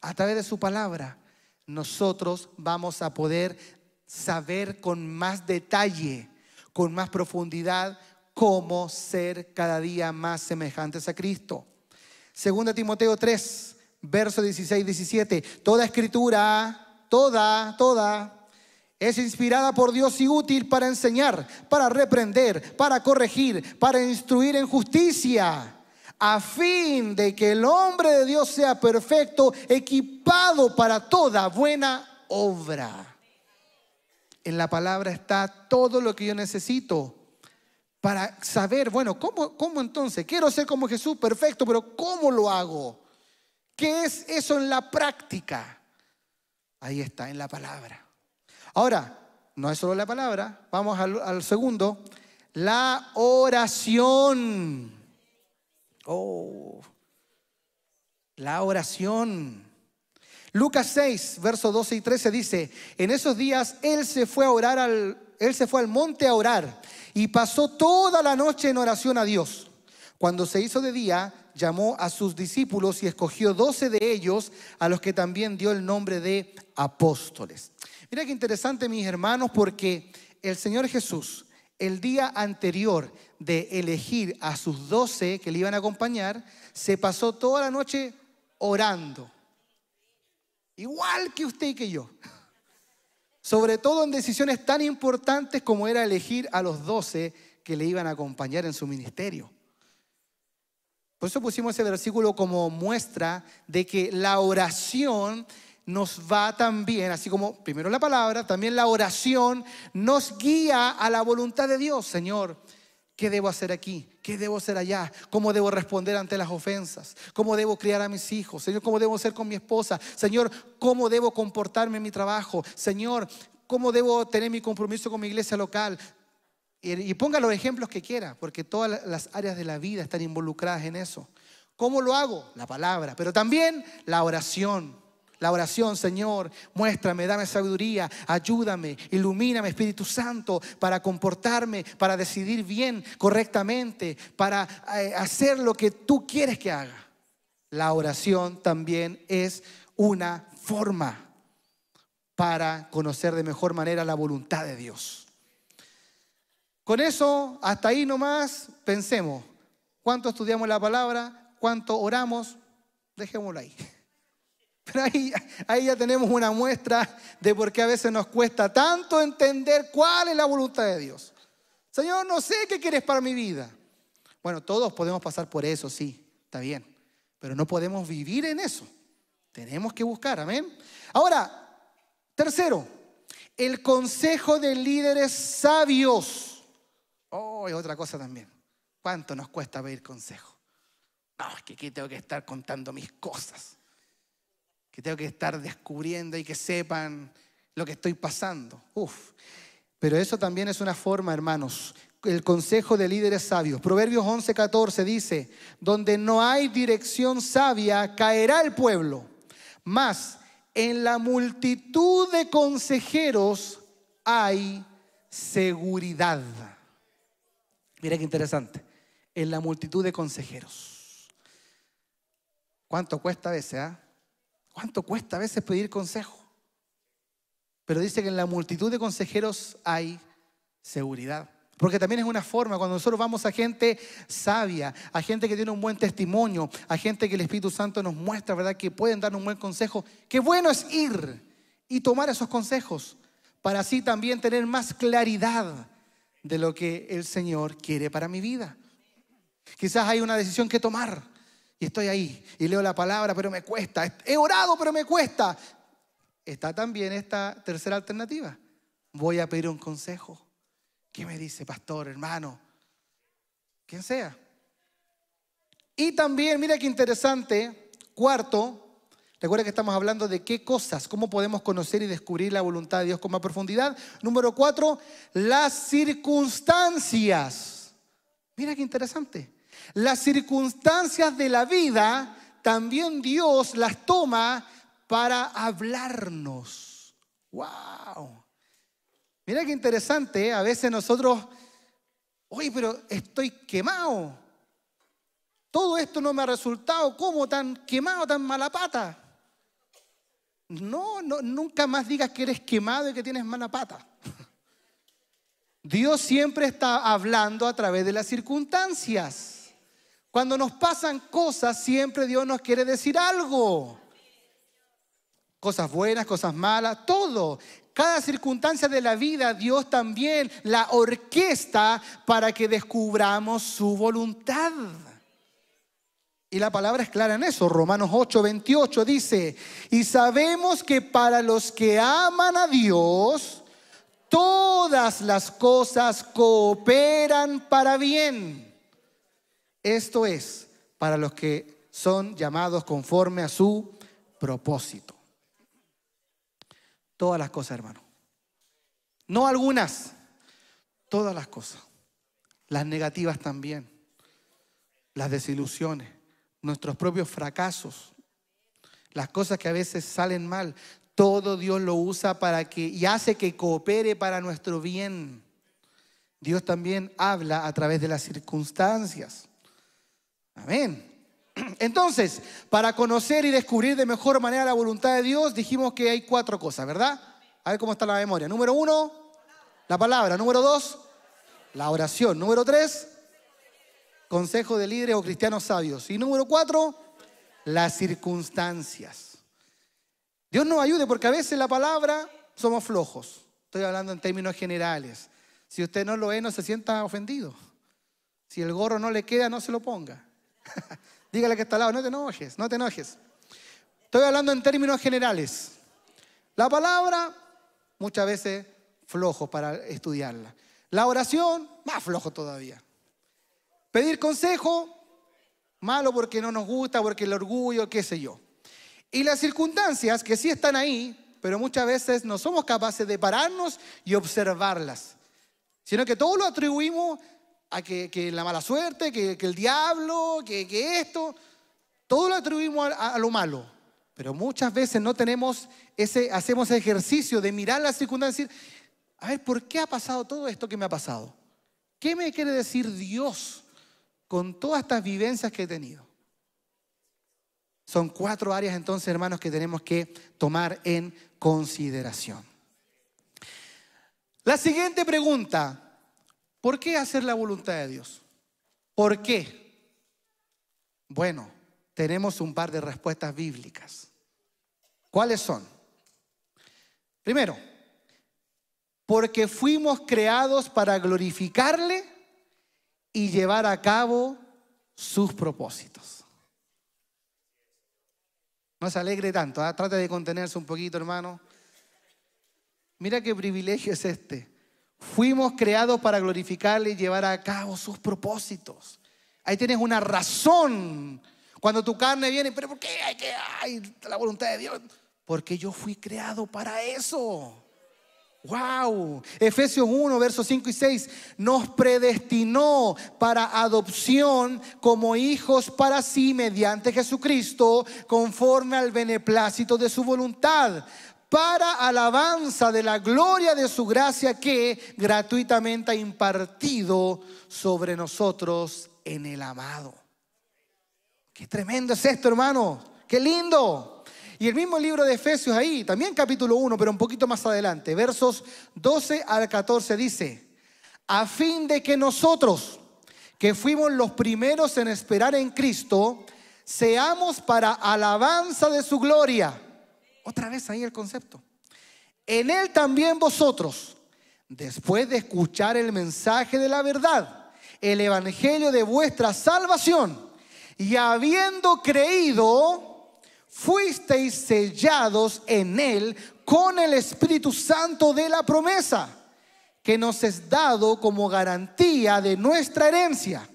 A través de su palabra, nosotros vamos a poder saber con más detalle, con más profundidad, cómo ser cada día más semejantes a Cristo. Segunda Timoteo 3, verso 16, 17. Toda escritura, toda, toda, es inspirada por Dios y útil para enseñar, para reprender, para corregir, para instruir en justicia, a fin de que el hombre de Dios sea perfecto, equipado para toda buena obra. En la palabra está todo lo que yo necesito para saber, bueno, ¿cómo, ¿cómo entonces? Quiero ser como Jesús, perfecto, pero ¿cómo lo hago? ¿Qué es eso en la práctica? Ahí está, en la palabra. Ahora, no es solo la palabra, vamos al, segundo, la oración. Oh, la oración. Lucas 6, versos 12 y 13 dice, en esos días él se fue a orar al, él se fue al monte a orar y pasó toda la noche en oración a Dios. Cuando se hizo de día, llamó a sus discípulos y escogió doce de ellos, a los que también dio el nombre de apóstoles. Mira qué interesante, mis hermanos, porque el Señor Jesús, el día anterior de elegir a sus doce que le iban a acompañar, se pasó toda la noche orando igual que usted y que yo. Sobre todo en decisiones tan importantes como era elegir a los doce que le iban a acompañar en su ministerio. Por eso pusimos ese versículo como muestra de que la oración nos va también, así como primero la palabra, también la oración nos guía a la voluntad de Dios. Señor, ¿qué debo hacer aquí? ¿Qué debo hacer allá? ¿Cómo debo responder ante las ofensas? ¿Cómo debo criar a mis hijos? Señor, ¿cómo debo ser con mi esposa? Señor, ¿cómo debo comportarme en mi trabajo? Señor, ¿cómo debo tener mi compromiso con mi iglesia local? Y, ponga los ejemplos que quiera, porque todas las áreas de la vida están involucradas en eso. ¿Cómo lo hago? La palabra, pero también la oración. La oración, Señor, muéstrame, dame sabiduría, ayúdame, ilumíname, Espíritu Santo, para comportarme, para decidir bien, correctamente, para eh, hacer lo que tú quieres que haga. La oración también es una forma para conocer de mejor manera la voluntad de Dios. Con eso, hasta ahí nomás, pensemos, ¿cuánto estudiamos la palabra? ¿Cuánto oramos? Dejémoslo ahí. Pero ahí, ya tenemos una muestra de por qué a veces nos cuesta tanto entender cuál es la voluntad de Dios. Señor, no sé qué quieres para mi vida. Bueno, todos podemos pasar por eso, sí, está bien. Pero no podemos vivir en eso. Tenemos que buscar, amén. Ahora, tercero, el consejo de líderes sabios. Oh, otra cosa también. ¿Cuánto nos cuesta pedir consejo? No, es que aquí tengo que estar contando mis cosas que tengo que estar descubriendo y que sepan lo que estoy pasando. Uf. Pero eso también es una forma, hermanos. El consejo de líderes sabios. Proverbios 11:14 dice, donde no hay dirección sabia, caerá el pueblo. Mas en la multitud de consejeros hay seguridad. Mira qué interesante. En la multitud de consejeros. ¿Cuánto cuesta a veces? Ah? ¿Cuánto cuesta a veces pedir consejo? Pero dice que en la multitud de consejeros hay seguridad. Porque también es una forma, cuando nosotros vamos a gente sabia, a gente que tiene un buen testimonio, a gente que el Espíritu Santo nos muestra, ¿verdad?, que pueden dar un buen consejo. Qué bueno es ir y tomar esos consejos para así también tener más claridad de lo que el Señor quiere para mi vida. Quizás hay una decisión que tomar y estoy ahí y leo la palabra, pero me cuesta. He orado, pero me cuesta. Está también esta tercera alternativa. voy a pedir un consejo. ¿Qué me dice, pastor, hermano? Quien sea. Y también, mira qué interesante, cuarto, recuerda que estamos hablando de qué cosas, cómo podemos conocer y descubrir la voluntad de Dios con más profundidad. Número cuatro, las circunstancias. Mira qué interesante. Las circunstancias de la vida también Dios las toma para hablarnos. ¡Wow! Mira qué interesante, ¿eh? a veces nosotros, oye, pero estoy quemado. Todo esto no me ha resultado, ¿cómo tan quemado, tan mala pata? No, no, nunca más digas que eres quemado y que tienes mala pata. Dios siempre está hablando a través de las circunstancias. Cuando nos pasan cosas, siempre Dios nos quiere decir algo. Cosas buenas, cosas malas, todo. Cada circunstancia de la vida, Dios también la orquesta para que descubramos su voluntad. Y la palabra es clara en eso. Romanos 8, 28 dice, y sabemos que para los que aman a Dios, todas las cosas cooperan para bien. Esto es para los que son llamados conforme a su propósito. Todas las cosas, hermano. No algunas, todas las cosas. Las negativas también. Las desilusiones, nuestros propios fracasos, las cosas que a veces salen mal. Todo Dios lo usa para que y hace que coopere para nuestro bien. Dios también habla a través de las circunstancias. Amén. Entonces, para conocer y descubrir de mejor manera la voluntad de Dios, dijimos que hay cuatro cosas, ¿verdad? A ver cómo está la memoria. Número uno, la palabra. Número dos, la oración. Número tres, consejo de líderes o cristianos sabios. Y número cuatro, las circunstancias. Dios nos ayude porque a veces la palabra somos flojos. Estoy hablando en términos generales. Si usted no lo ve, no se sienta ofendido. Si el gorro no le queda, no se lo ponga. Dígale que está al lado, no te enojes, no te enojes. Estoy hablando en términos generales. La palabra, muchas veces flojo para estudiarla. La oración, más flojo todavía. Pedir consejo, malo porque no nos gusta, porque el orgullo, qué sé yo. Y las circunstancias que sí están ahí, pero muchas veces no somos capaces de pararnos y observarlas, sino que todo lo atribuimos a que, la mala suerte, que, el diablo, que, esto, todo lo atribuimos a, lo malo. Pero muchas veces no tenemos ese, hacemos ejercicio de mirar las circunstancias y decir, a ver, ¿por qué ha pasado todo esto que me ha pasado? ¿Qué me quiere decir Dios con todas estas vivencias que he tenido? Son cuatro áreas entonces, hermanos, que tenemos que tomar en consideración. La siguiente pregunta, ¿Por qué hacer la voluntad de Dios? ¿Por qué? Bueno, tenemos un par de respuestas bíblicas. ¿Cuáles son? Primero, porque fuimos creados para glorificarle y llevar a cabo sus propósitos. No se alegre tanto, ¿ah? trate de contenerse un poquito, hermano. Mira qué privilegio es este Fuimos creados para glorificarle y llevar a cabo sus propósitos. Ahí tienes una razón. Cuando tu carne viene, pero ¿por qué hay que la voluntad de Dios? Porque yo fui creado para eso. Wow. Efesios 1, versos 5 y 6 nos predestinó para adopción como hijos para sí mediante Jesucristo, conforme al beneplácito de su voluntad para alabanza de la gloria de su gracia que gratuitamente ha impartido sobre nosotros en el amado. Qué tremendo es esto, hermano. Qué lindo. Y el mismo libro de Efesios ahí, también capítulo 1, pero un poquito más adelante, versos 12 al 14 dice, a fin de que nosotros, que fuimos los primeros en esperar en Cristo, seamos para alabanza de su gloria. Otra vez ahí el concepto. En él también vosotros, después de escuchar el mensaje de la verdad, el evangelio de vuestra salvación, y habiendo creído, fuisteis sellados en él con el Espíritu Santo de la promesa, que nos es dado como garantía de nuestra herencia,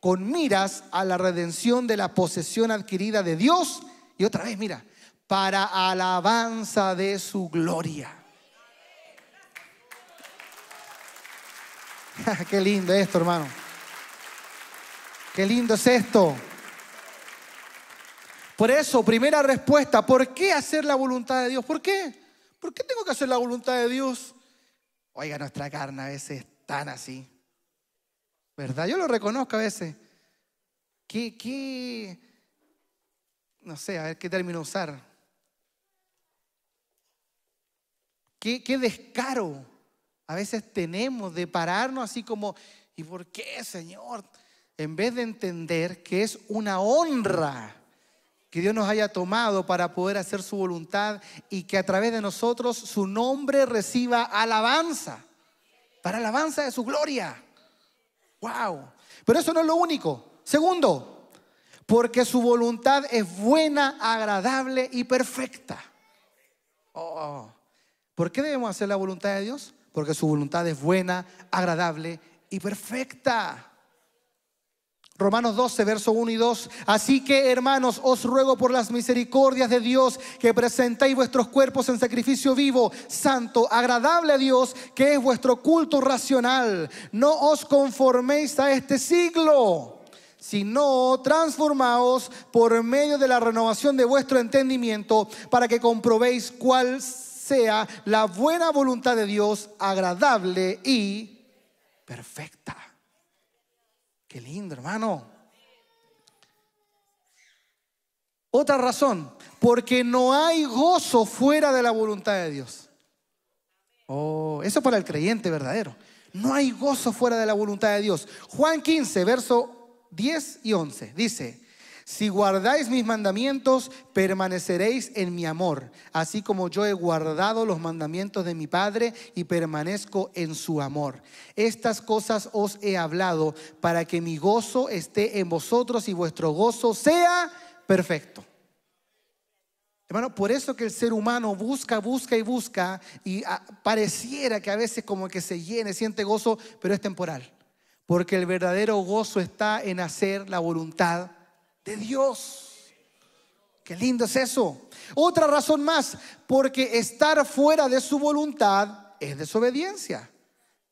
con miras a la redención de la posesión adquirida de Dios. Y otra vez, mira, para alabanza de su gloria. Qué lindo esto, hermano. Qué lindo es esto. Por eso, primera respuesta, ¿por qué hacer la voluntad de Dios? ¿Por qué? ¿Por qué tengo que hacer la voluntad de Dios? Oiga, nuestra carne a veces es tan así. ¿Verdad? Yo lo reconozco a veces. ¿Qué, qué, no sé, a ver qué término usar? ¿Qué, qué descaro a veces tenemos de pararnos así como, ¿y por qué, Señor? En vez de entender que es una honra que Dios nos haya tomado para poder hacer su voluntad y que a través de nosotros su nombre reciba alabanza, para alabanza de su gloria. Wow. Pero eso no es lo único. Segundo, porque su voluntad es buena, agradable y perfecta. Oh, ¿Por qué debemos hacer la voluntad de Dios? Porque su voluntad es buena, agradable y perfecta. Romanos 12, verso 1 y 2. Así que, hermanos, os ruego por las misericordias de Dios que presentéis vuestros cuerpos en sacrificio vivo, santo, agradable a Dios, que es vuestro culto racional. No os conforméis a este siglo, sino transformaos por medio de la renovación de vuestro entendimiento para que comprobéis cuál sea la buena voluntad de Dios, agradable y perfecta. Qué lindo, hermano. Otra razón, porque no hay gozo fuera de la voluntad de Dios. Oh, eso para el creyente verdadero. No hay gozo fuera de la voluntad de Dios. Juan 15, verso 10 y 11 dice, si guardáis mis mandamientos, permaneceréis en mi amor, así como yo he guardado los mandamientos de mi Padre y permanezco en su amor. Estas cosas os he hablado para que mi gozo esté en vosotros y vuestro gozo sea perfecto. Hermano, por eso que el ser humano busca, busca y busca y ah, pareciera que a veces como que se llene, siente gozo, pero es temporal. Porque el verdadero gozo está en hacer la voluntad de Dios. Qué lindo es eso. Otra razón más, porque estar fuera de su voluntad es desobediencia,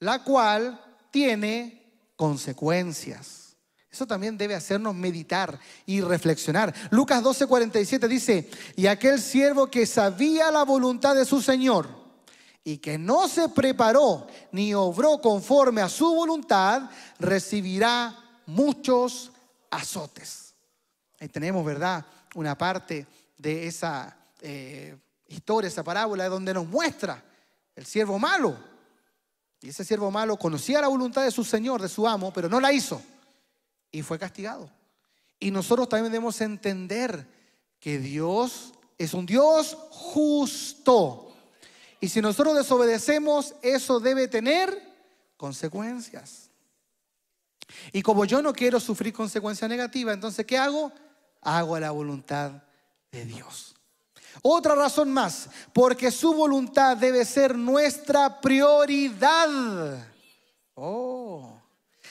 la cual tiene consecuencias. Eso también debe hacernos meditar y reflexionar. Lucas 12:47 dice, y aquel siervo que sabía la voluntad de su Señor y que no se preparó ni obró conforme a su voluntad, recibirá muchos azotes. Ahí tenemos, ¿verdad? Una parte de esa eh, historia, esa parábola, donde nos muestra el siervo malo. Y ese siervo malo conocía la voluntad de su Señor, de su amo, pero no la hizo. Y fue castigado. Y nosotros también debemos entender que Dios es un Dios justo. Y si nosotros desobedecemos, eso debe tener consecuencias. Y como yo no quiero sufrir consecuencias negativas, entonces, ¿qué hago? Hago la voluntad de Dios. Otra razón más, porque su voluntad debe ser nuestra prioridad. Oh,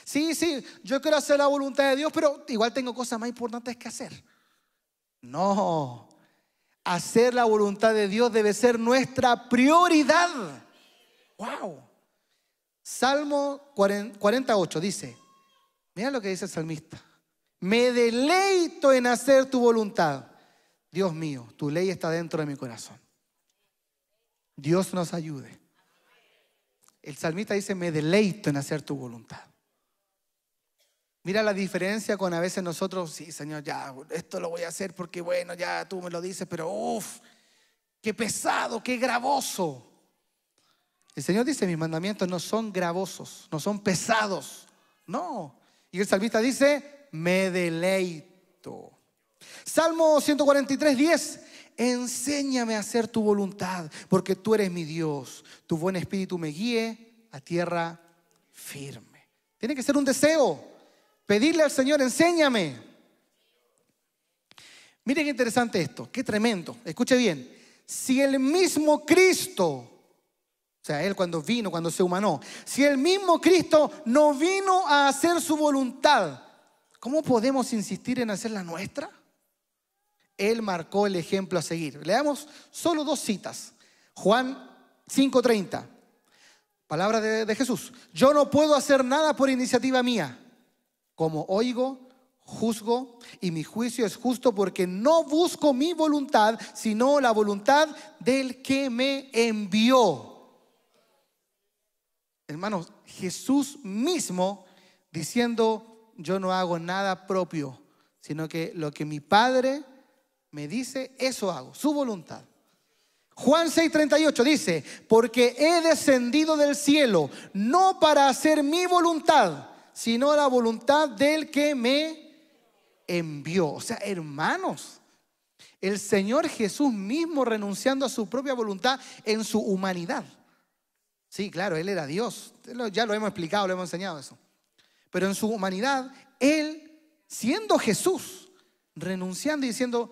sí, sí, yo quiero hacer la voluntad de Dios, pero igual tengo cosas más importantes que hacer. No, hacer la voluntad de Dios debe ser nuestra prioridad. Wow. Salmo 48 dice, mira lo que dice el salmista. Me deleito en hacer tu voluntad. Dios mío, tu ley está dentro de mi corazón. Dios nos ayude. El salmista dice, me deleito en hacer tu voluntad. Mira la diferencia con a veces nosotros, sí, Señor, ya, esto lo voy a hacer porque, bueno, ya tú me lo dices, pero uff, qué pesado, qué gravoso. El Señor dice, mis mandamientos no son gravosos, no son pesados, no. Y el salmista dice, me deleito. Salmo 143, 10. Enséñame a hacer tu voluntad, porque tú eres mi Dios. Tu buen espíritu me guíe a tierra firme. Tiene que ser un deseo. Pedirle al Señor, enséñame. Miren qué interesante esto, qué tremendo. Escuche bien. si el mismo Cristo, o sea, Él cuando vino, cuando se humanó, si el mismo Cristo no vino a hacer su voluntad, ¿cómo podemos insistir en hacer la nuestra? Él marcó el ejemplo a seguir. Leamos solo dos citas. Juan 5:30, palabra de, de Jesús. Yo no puedo hacer nada por iniciativa mía. Como oigo, juzgo y mi juicio es justo porque no busco mi voluntad, sino la voluntad del que me envió. Hermanos, Jesús mismo diciendo, yo no hago nada propio, sino que lo que mi Padre me dice, eso hago, su voluntad. Juan 6:38 dice, porque he descendido del cielo, no para hacer mi voluntad, sino la voluntad del que me envió. O sea, hermanos, el Señor Jesús mismo renunciando a su propia voluntad en su humanidad. Sí, claro, Él era Dios. Ya lo hemos explicado, lo hemos enseñado eso. Pero en su humanidad, Él, siendo Jesús, renunciando y diciendo,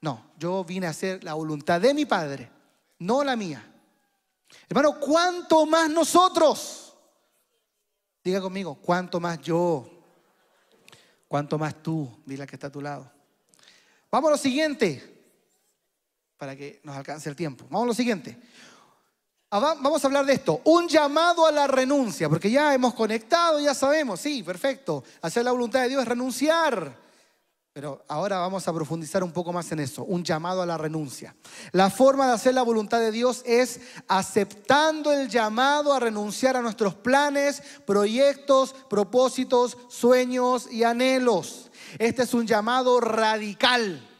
no, yo vine a hacer la voluntad de mi Padre, no la mía. Hermano, ¿cuánto más nosotros? Diga conmigo, ¿cuánto más yo? ¿Cuánto más tú? Dile que está a tu lado. Vamos a lo siguiente, para que nos alcance el tiempo. Vamos a lo siguiente. Vamos a hablar de esto, un llamado a la renuncia, porque ya hemos conectado, ya sabemos, sí, perfecto, hacer la voluntad de Dios es renunciar. Pero ahora vamos a profundizar un poco más en eso, un llamado a la renuncia. La forma de hacer la voluntad de Dios es aceptando el llamado a renunciar a nuestros planes, proyectos, propósitos, sueños y anhelos. Este es un llamado radical.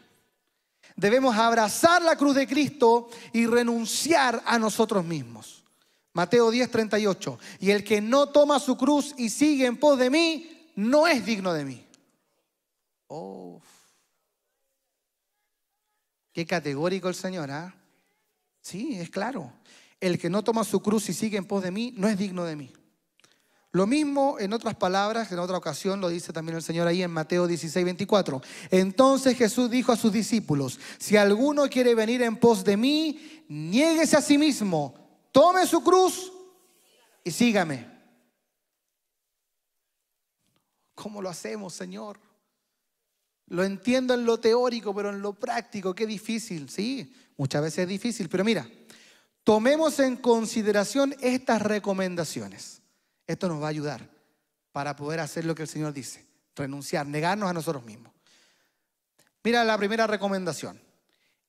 Debemos abrazar la cruz de Cristo y renunciar a nosotros mismos. Mateo 10, 38. Y el que no toma su cruz y sigue en pos de mí, no es digno de mí. Oh. Qué categórico el Señor, ¿ah? Sí, es claro. El que no toma su cruz y sigue en pos de mí no es digno de mí. Lo mismo, en otras palabras, en otra ocasión lo dice también el Señor ahí en Mateo 16, 24. Entonces Jesús dijo a sus discípulos, si alguno quiere venir en pos de mí, niéguese a sí mismo, tome su cruz y sígame. ¿Cómo lo hacemos, Señor? Lo entiendo en lo teórico, pero en lo práctico, qué difícil. Sí, muchas veces es difícil, pero mira, tomemos en consideración estas recomendaciones. Esto nos va a ayudar para poder hacer lo que el Señor dice, renunciar, negarnos a nosotros mismos. Mira la primera recomendación.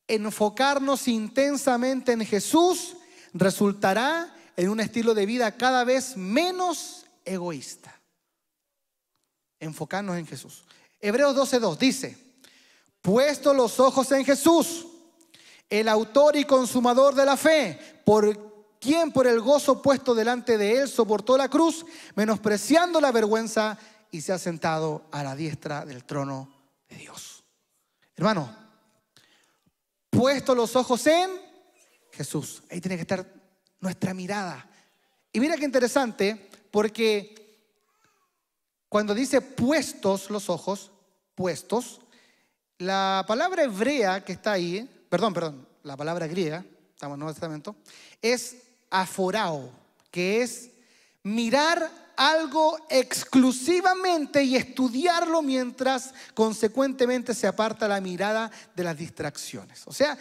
Enfocarnos intensamente en Jesús resultará en un estilo de vida cada vez menos egoísta. Enfocarnos en Jesús. Hebreos 12.2 dice, puesto los ojos en Jesús, el autor y consumador de la fe, por quien por el gozo puesto delante de él soportó la cruz, menospreciando la vergüenza y se ha sentado a la diestra del trono de Dios. Hermano, puesto los ojos en Jesús, ahí tiene que estar nuestra mirada. Y mira qué interesante, porque cuando dice puestos los ojos, puestos, la palabra hebrea que está ahí, perdón, perdón, la palabra griega, estamos en el Nuevo Testamento, es aforao, que es mirar algo exclusivamente y estudiarlo mientras consecuentemente se aparta la mirada de las distracciones. O sea,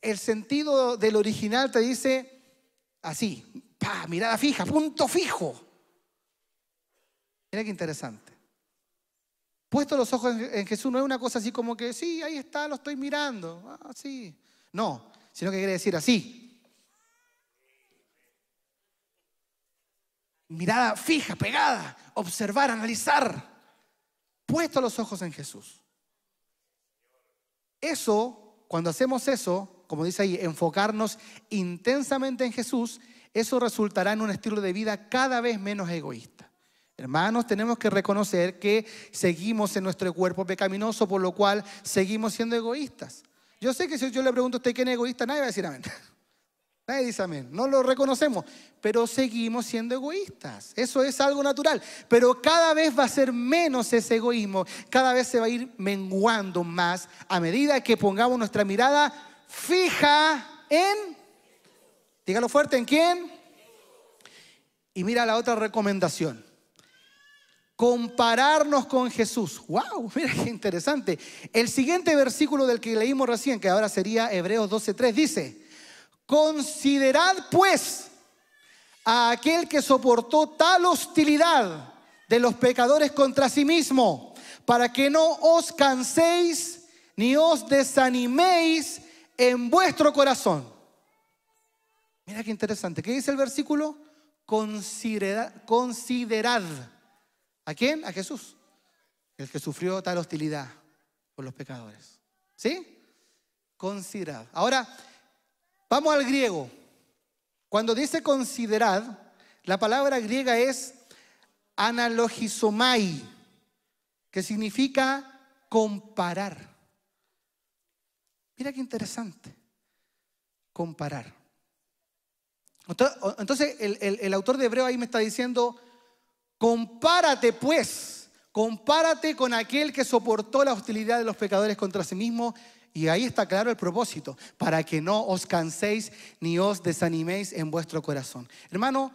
el sentido del original te dice así, pa, mirada fija, punto fijo. Mira qué interesante. Puesto los ojos en Jesús no es una cosa así como que, sí, ahí está, lo estoy mirando. Ah, sí. No, sino que quiere decir así. Mirada fija, pegada, observar, analizar. Puesto los ojos en Jesús. Eso, cuando hacemos eso, como dice ahí, enfocarnos intensamente en Jesús, eso resultará en un estilo de vida cada vez menos egoísta. Hermanos, tenemos que reconocer que seguimos en nuestro cuerpo pecaminoso, por lo cual seguimos siendo egoístas. Yo sé que si yo le pregunto a usted quién es egoísta, nadie va a decir amén. Nadie dice amén. No lo reconocemos, pero seguimos siendo egoístas. Eso es algo natural. Pero cada vez va a ser menos ese egoísmo. Cada vez se va a ir menguando más a medida que pongamos nuestra mirada fija en, dígalo fuerte, ¿en quién? Y mira la otra recomendación. Compararnos con Jesús. ¡Wow! Mira qué interesante. El siguiente versículo del que leímos recién, que ahora sería Hebreos 12:3, dice: Considerad pues a aquel que soportó tal hostilidad de los pecadores contra sí mismo, para que no os canséis ni os desaniméis en vuestro corazón. Mira qué interesante. ¿Qué dice el versículo? Considerad. considerad. ¿A quién? A Jesús. El que sufrió tal hostilidad por los pecadores. ¿Sí? Considerad. Ahora, vamos al griego. Cuando dice considerad, la palabra griega es analogizomai, que significa comparar. Mira qué interesante. Comparar. Entonces el, autor de Hebreo ahí me está diciendo, compárate pues, compárate con aquel que soportó la hostilidad de los pecadores contra sí mismo. Y ahí está claro el propósito, para que no os canséis ni os desaniméis en vuestro corazón. Hermano,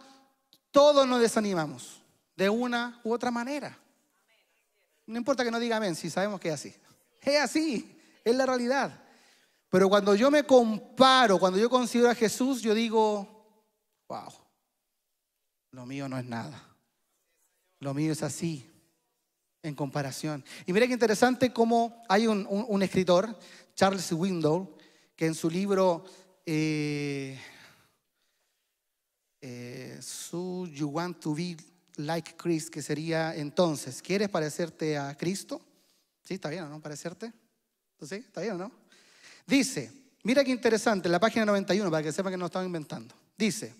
todos nos desanimamos de una u otra manera. No importa que no diga amén, si sabemos que es así. Es así, es la realidad. Pero cuando yo me comparo, cuando yo considero a Jesús, yo digo, wow, lo mío no es nada. Lo mío es así, en comparación. Y mira qué interesante cómo hay un, escritor, Charles Window, que en su libro eh, eh, So You Want to Be Like Christ, que sería entonces, ¿quieres parecerte a Cristo? Sí, está bien, ¿no? ¿Parecerte? ¿Sí? ¿Está bien, no? Dice, mira qué interesante, en la página 91, para que sepan que no estaba inventando. Dice,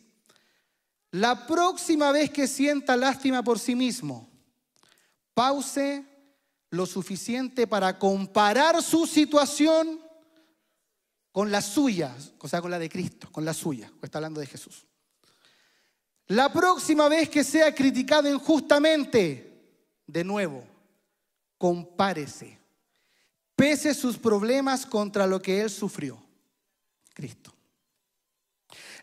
la próxima vez que sienta lástima por sí mismo, pause lo suficiente para comparar su situación con la suya, o sea, con la de Cristo, con la suya, está hablando de Jesús. La próxima vez que sea criticado injustamente, de nuevo, compárese. Pese sus problemas contra lo que él sufrió. Cristo.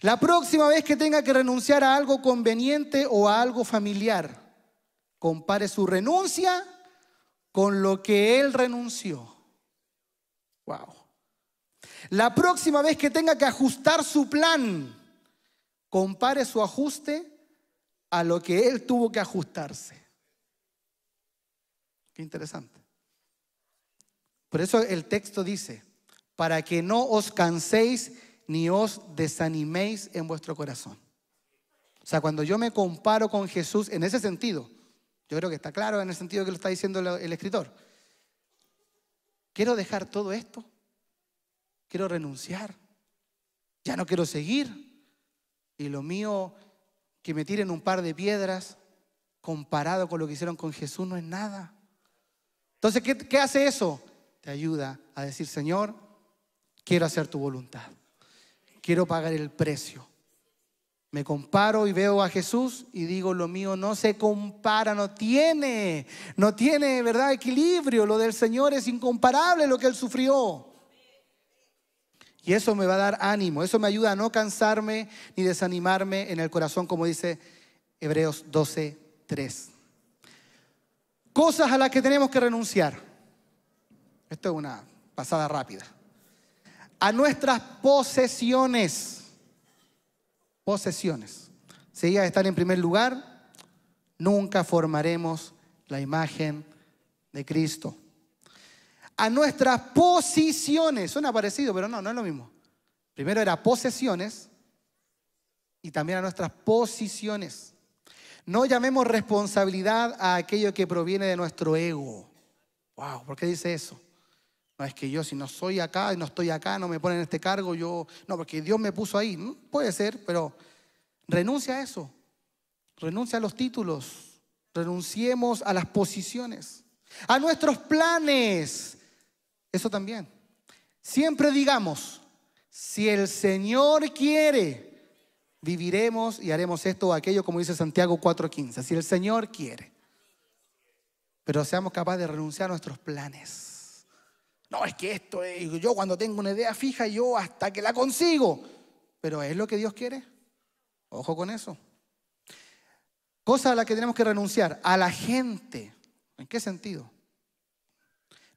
La próxima vez que tenga que renunciar a algo conveniente o a algo familiar, compare su renuncia con lo que él renunció. Wow. La próxima vez que tenga que ajustar su plan, compare su ajuste a lo que él tuvo que ajustarse. Qué interesante. Por eso el texto dice, para que no os canséis ni os desaniméis en vuestro corazón. O sea, cuando yo me comparo con Jesús en ese sentido, yo creo que está claro en el sentido que lo está diciendo el escritor. Quiero dejar todo esto. Quiero renunciar. Ya no quiero seguir. Y lo mío, que me tiren un par de piedras, comparado con lo que hicieron con Jesús, no es nada. Entonces, ¿qué, qué hace eso? Te ayuda a decir, Señor, quiero hacer tu voluntad quiero pagar el precio. Me comparo y veo a Jesús y digo, lo mío no se compara, no tiene, no tiene, ¿verdad? Equilibrio. Lo del Señor es incomparable lo que Él sufrió. Y eso me va a dar ánimo, eso me ayuda a no cansarme ni desanimarme en el corazón, como dice Hebreos 12, 3. Cosas a las que tenemos que renunciar. Esto es una pasada rápida a nuestras posesiones. Posesiones. Si ellas están en primer lugar, nunca formaremos la imagen de Cristo. A nuestras posiciones. Suena parecido, pero no, no es lo mismo. Primero era posesiones y también a nuestras posiciones. No llamemos responsabilidad a aquello que proviene de nuestro ego. Wow, ¿por qué dice eso? No es que yo si no soy acá y no estoy acá, no me ponen este cargo, yo, no, porque Dios me puso ahí. Mm, puede ser, pero renuncia a eso. Renuncia a los títulos. Renunciemos a las posiciones. A nuestros planes. Eso también. Siempre digamos, si el Señor quiere, viviremos y haremos esto o aquello, como dice Santiago 4:15. Si el Señor quiere. Pero seamos capaces de renunciar a nuestros planes No, es que esto, es, yo cuando tengo una idea fija, yo hasta que la consigo. Pero ¿es lo que Dios quiere? Ojo con eso. Cosa a la que tenemos que renunciar, a la gente. ¿En qué sentido?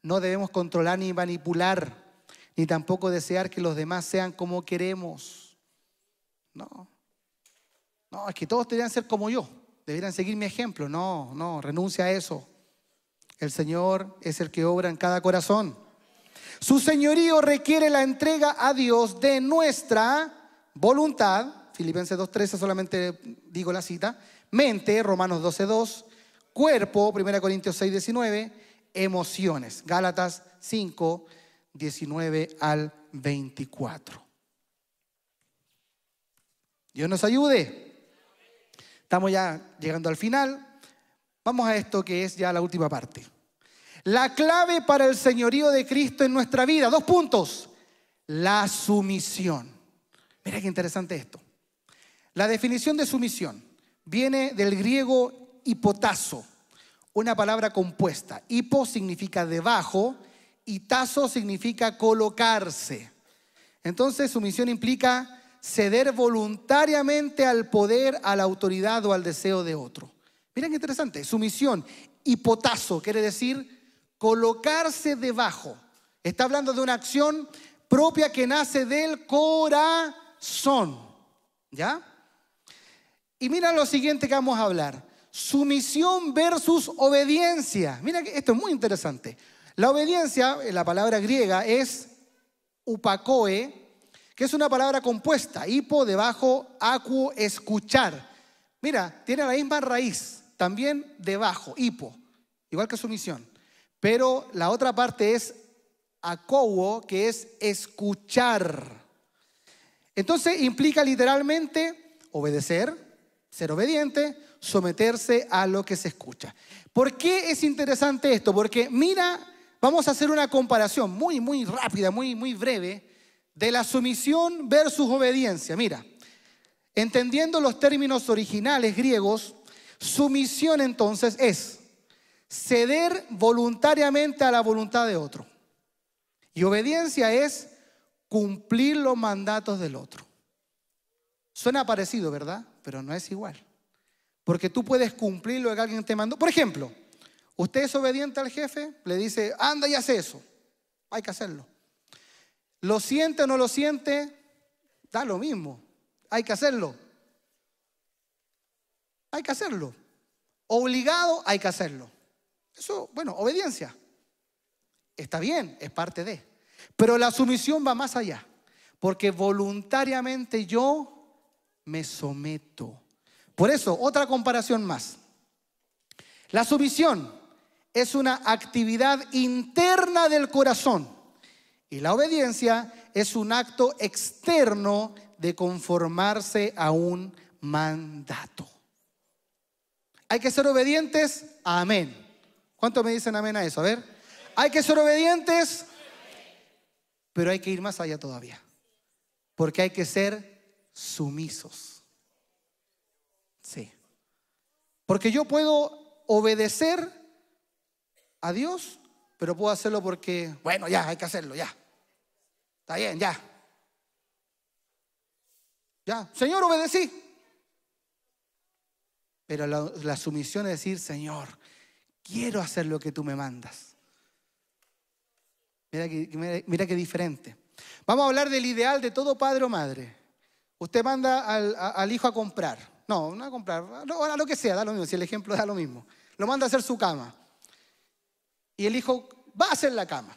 No debemos controlar ni manipular, ni tampoco desear que los demás sean como queremos. No. No, es que todos deberían ser como yo, deberían seguir mi ejemplo. No, no, renuncia a eso. El Señor es el que obra en cada corazón. Su señorío requiere la entrega a Dios de nuestra voluntad, Filipenses 2.13 solamente digo la cita, mente, Romanos 12.2, cuerpo, 1 Corintios 6.19, emociones, Gálatas 5, 19 al 24. Dios nos ayude. Estamos ya llegando al final. Vamos a esto que es ya la última parte. La clave para el señorío de Cristo en nuestra vida, dos puntos. La sumisión. Mira qué interesante esto. La definición de sumisión viene del griego hipotazo, una palabra compuesta. Hipo significa debajo y tazo significa colocarse. Entonces sumisión implica ceder voluntariamente al poder, a la autoridad o al deseo de otro. Miren qué interesante, sumisión, hipotazo, quiere decir colocarse debajo. Está hablando de una acción propia que nace del corazón. ¿Ya? Y mira lo siguiente que vamos a hablar. Sumisión versus obediencia. Mira que esto es muy interesante. La obediencia, la palabra griega, es upacoe, que es una palabra compuesta. Hipo, debajo, acu, escuchar. Mira, tiene la misma raíz, también debajo, hipo, igual que sumisión. Pero la otra parte es acouo, que es escuchar. Entonces implica literalmente obedecer, ser obediente, someterse a lo que se escucha. ¿Por qué es interesante esto? Porque mira, vamos a hacer una comparación muy, muy rápida, muy, muy breve, de la sumisión versus obediencia. Mira, entendiendo los términos originales griegos, sumisión entonces es ceder voluntariamente a la voluntad de otro. Y obediencia es cumplir los mandatos del otro. Suena parecido, ¿verdad? Pero no es igual. Porque tú puedes cumplir lo que alguien te mandó. Por ejemplo, usted es obediente al jefe, le dice, anda y hace eso. Hay que hacerlo. Lo siente o no lo siente, da lo mismo. Hay que hacerlo. Hay que hacerlo. Obligado, hay que hacerlo. Eso, bueno, obediencia. Está bien, es parte de. Pero la sumisión va más allá. Porque voluntariamente yo me someto. Por eso, otra comparación más. La sumisión es una actividad interna del corazón y la obediencia es un acto externo de conformarse a un mandato. ¿Hay que ser obedientes? Amén. ¿Cuántos me dicen amén a eso? A ver. Hay que ser obedientes, pero hay que ir más allá todavía. Porque hay que ser sumisos. Sí. Porque yo puedo obedecer a Dios, pero puedo hacerlo porque, bueno, ya, hay que hacerlo, ya. Está bien, ya. Ya, Señor, obedecí. Pero la, la sumisión es decir, Señor, quiero hacer lo que tú me mandas. Mira que, mira, diferente. Vamos a hablar del ideal de todo padre o madre. Usted manda al, hijo a comprar. No, no a comprar, a lo que sea, da lo mismo, si el ejemplo da lo mismo. Lo manda a hacer su cama. Y el hijo va a hacer la cama,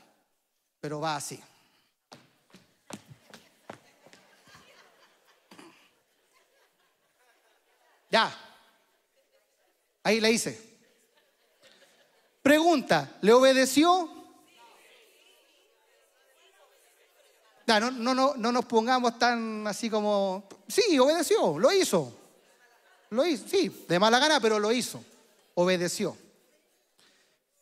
pero va así. Ya. Ahí le hice. Pregunta, ¿le obedeció? No, no, no, no nos pongamos tan así como, sí, obedeció, lo hizo. Lo hizo, sí, de mala gana, pero lo hizo. Obedeció.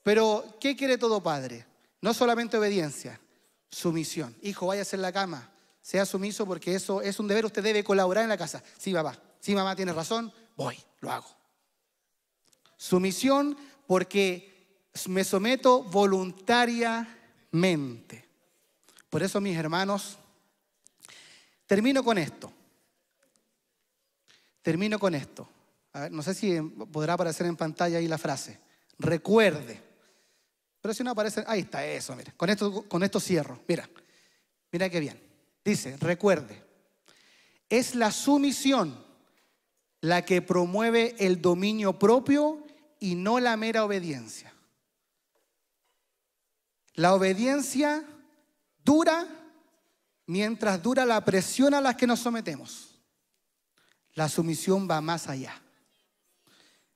Pero, ¿qué quiere todo padre? No solamente obediencia, sumisión. Hijo, a hacer la cama, sea sumiso porque eso es un deber, usted debe colaborar en la casa. Sí, papá, sí, mamá, tiene razón, voy, lo hago. Sumisión porque me someto voluntariamente. mente. Por eso, mis hermanos, termino con esto. Termino con esto. no sé si podrá aparecer en pantalla ahí la frase. Recuerde. Pero si no aparece, ahí está eso, mira. Con esto, con esto cierro. Mira, mira qué bien. Dice, recuerde, es la sumisión la que promueve el dominio propio y no la mera obediencia. La obediencia dura mientras dura la presión a la que nos sometemos. La sumisión va más allá.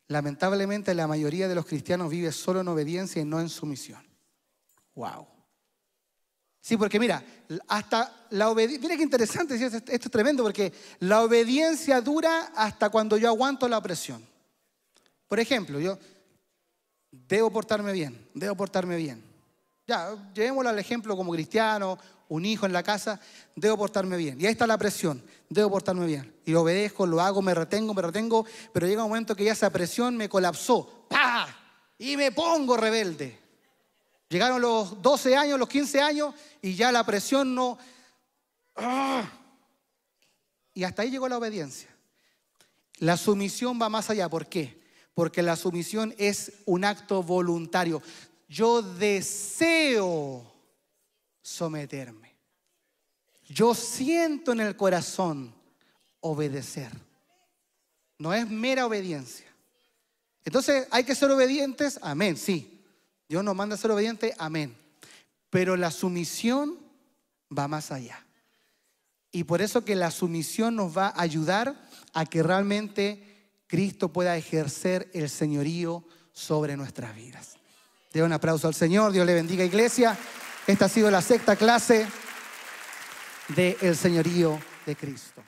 Lamentablemente la mayoría de los cristianos vive solo en obediencia y no en sumisión. Wow. Sí, porque mira, hasta la obediencia, mira qué interesante, esto es tremendo, porque la obediencia dura hasta cuando yo aguanto la presión. Por ejemplo, yo debo portarme bien, debo portarme bien. Ya, llevémoslo al ejemplo como cristiano, un hijo en la casa, debo portarme bien. Y ahí está la presión, debo portarme bien. Y obedezco, lo hago, me retengo, me retengo, pero llega un momento que ya esa presión me colapsó. ¡Pah! Y me pongo rebelde. Llegaron los 12 años, los 15 años, y ya la presión no... ¡Ah! Y hasta ahí llegó la obediencia. La sumisión va más allá. ¿Por qué? Porque la sumisión es un acto voluntario yo deseo someterme. Yo siento en el corazón obedecer. No es mera obediencia. Entonces, ¿hay que ser obedientes? Amén, sí. Dios nos manda a ser obedientes, amén. Pero la sumisión va más allá. Y por eso que la sumisión nos va a ayudar a que realmente Cristo pueda ejercer el señorío sobre nuestras vidas. De un aplauso al Señor, Dios le bendiga iglesia. Esta ha sido la sexta clase del señorío de Cristo.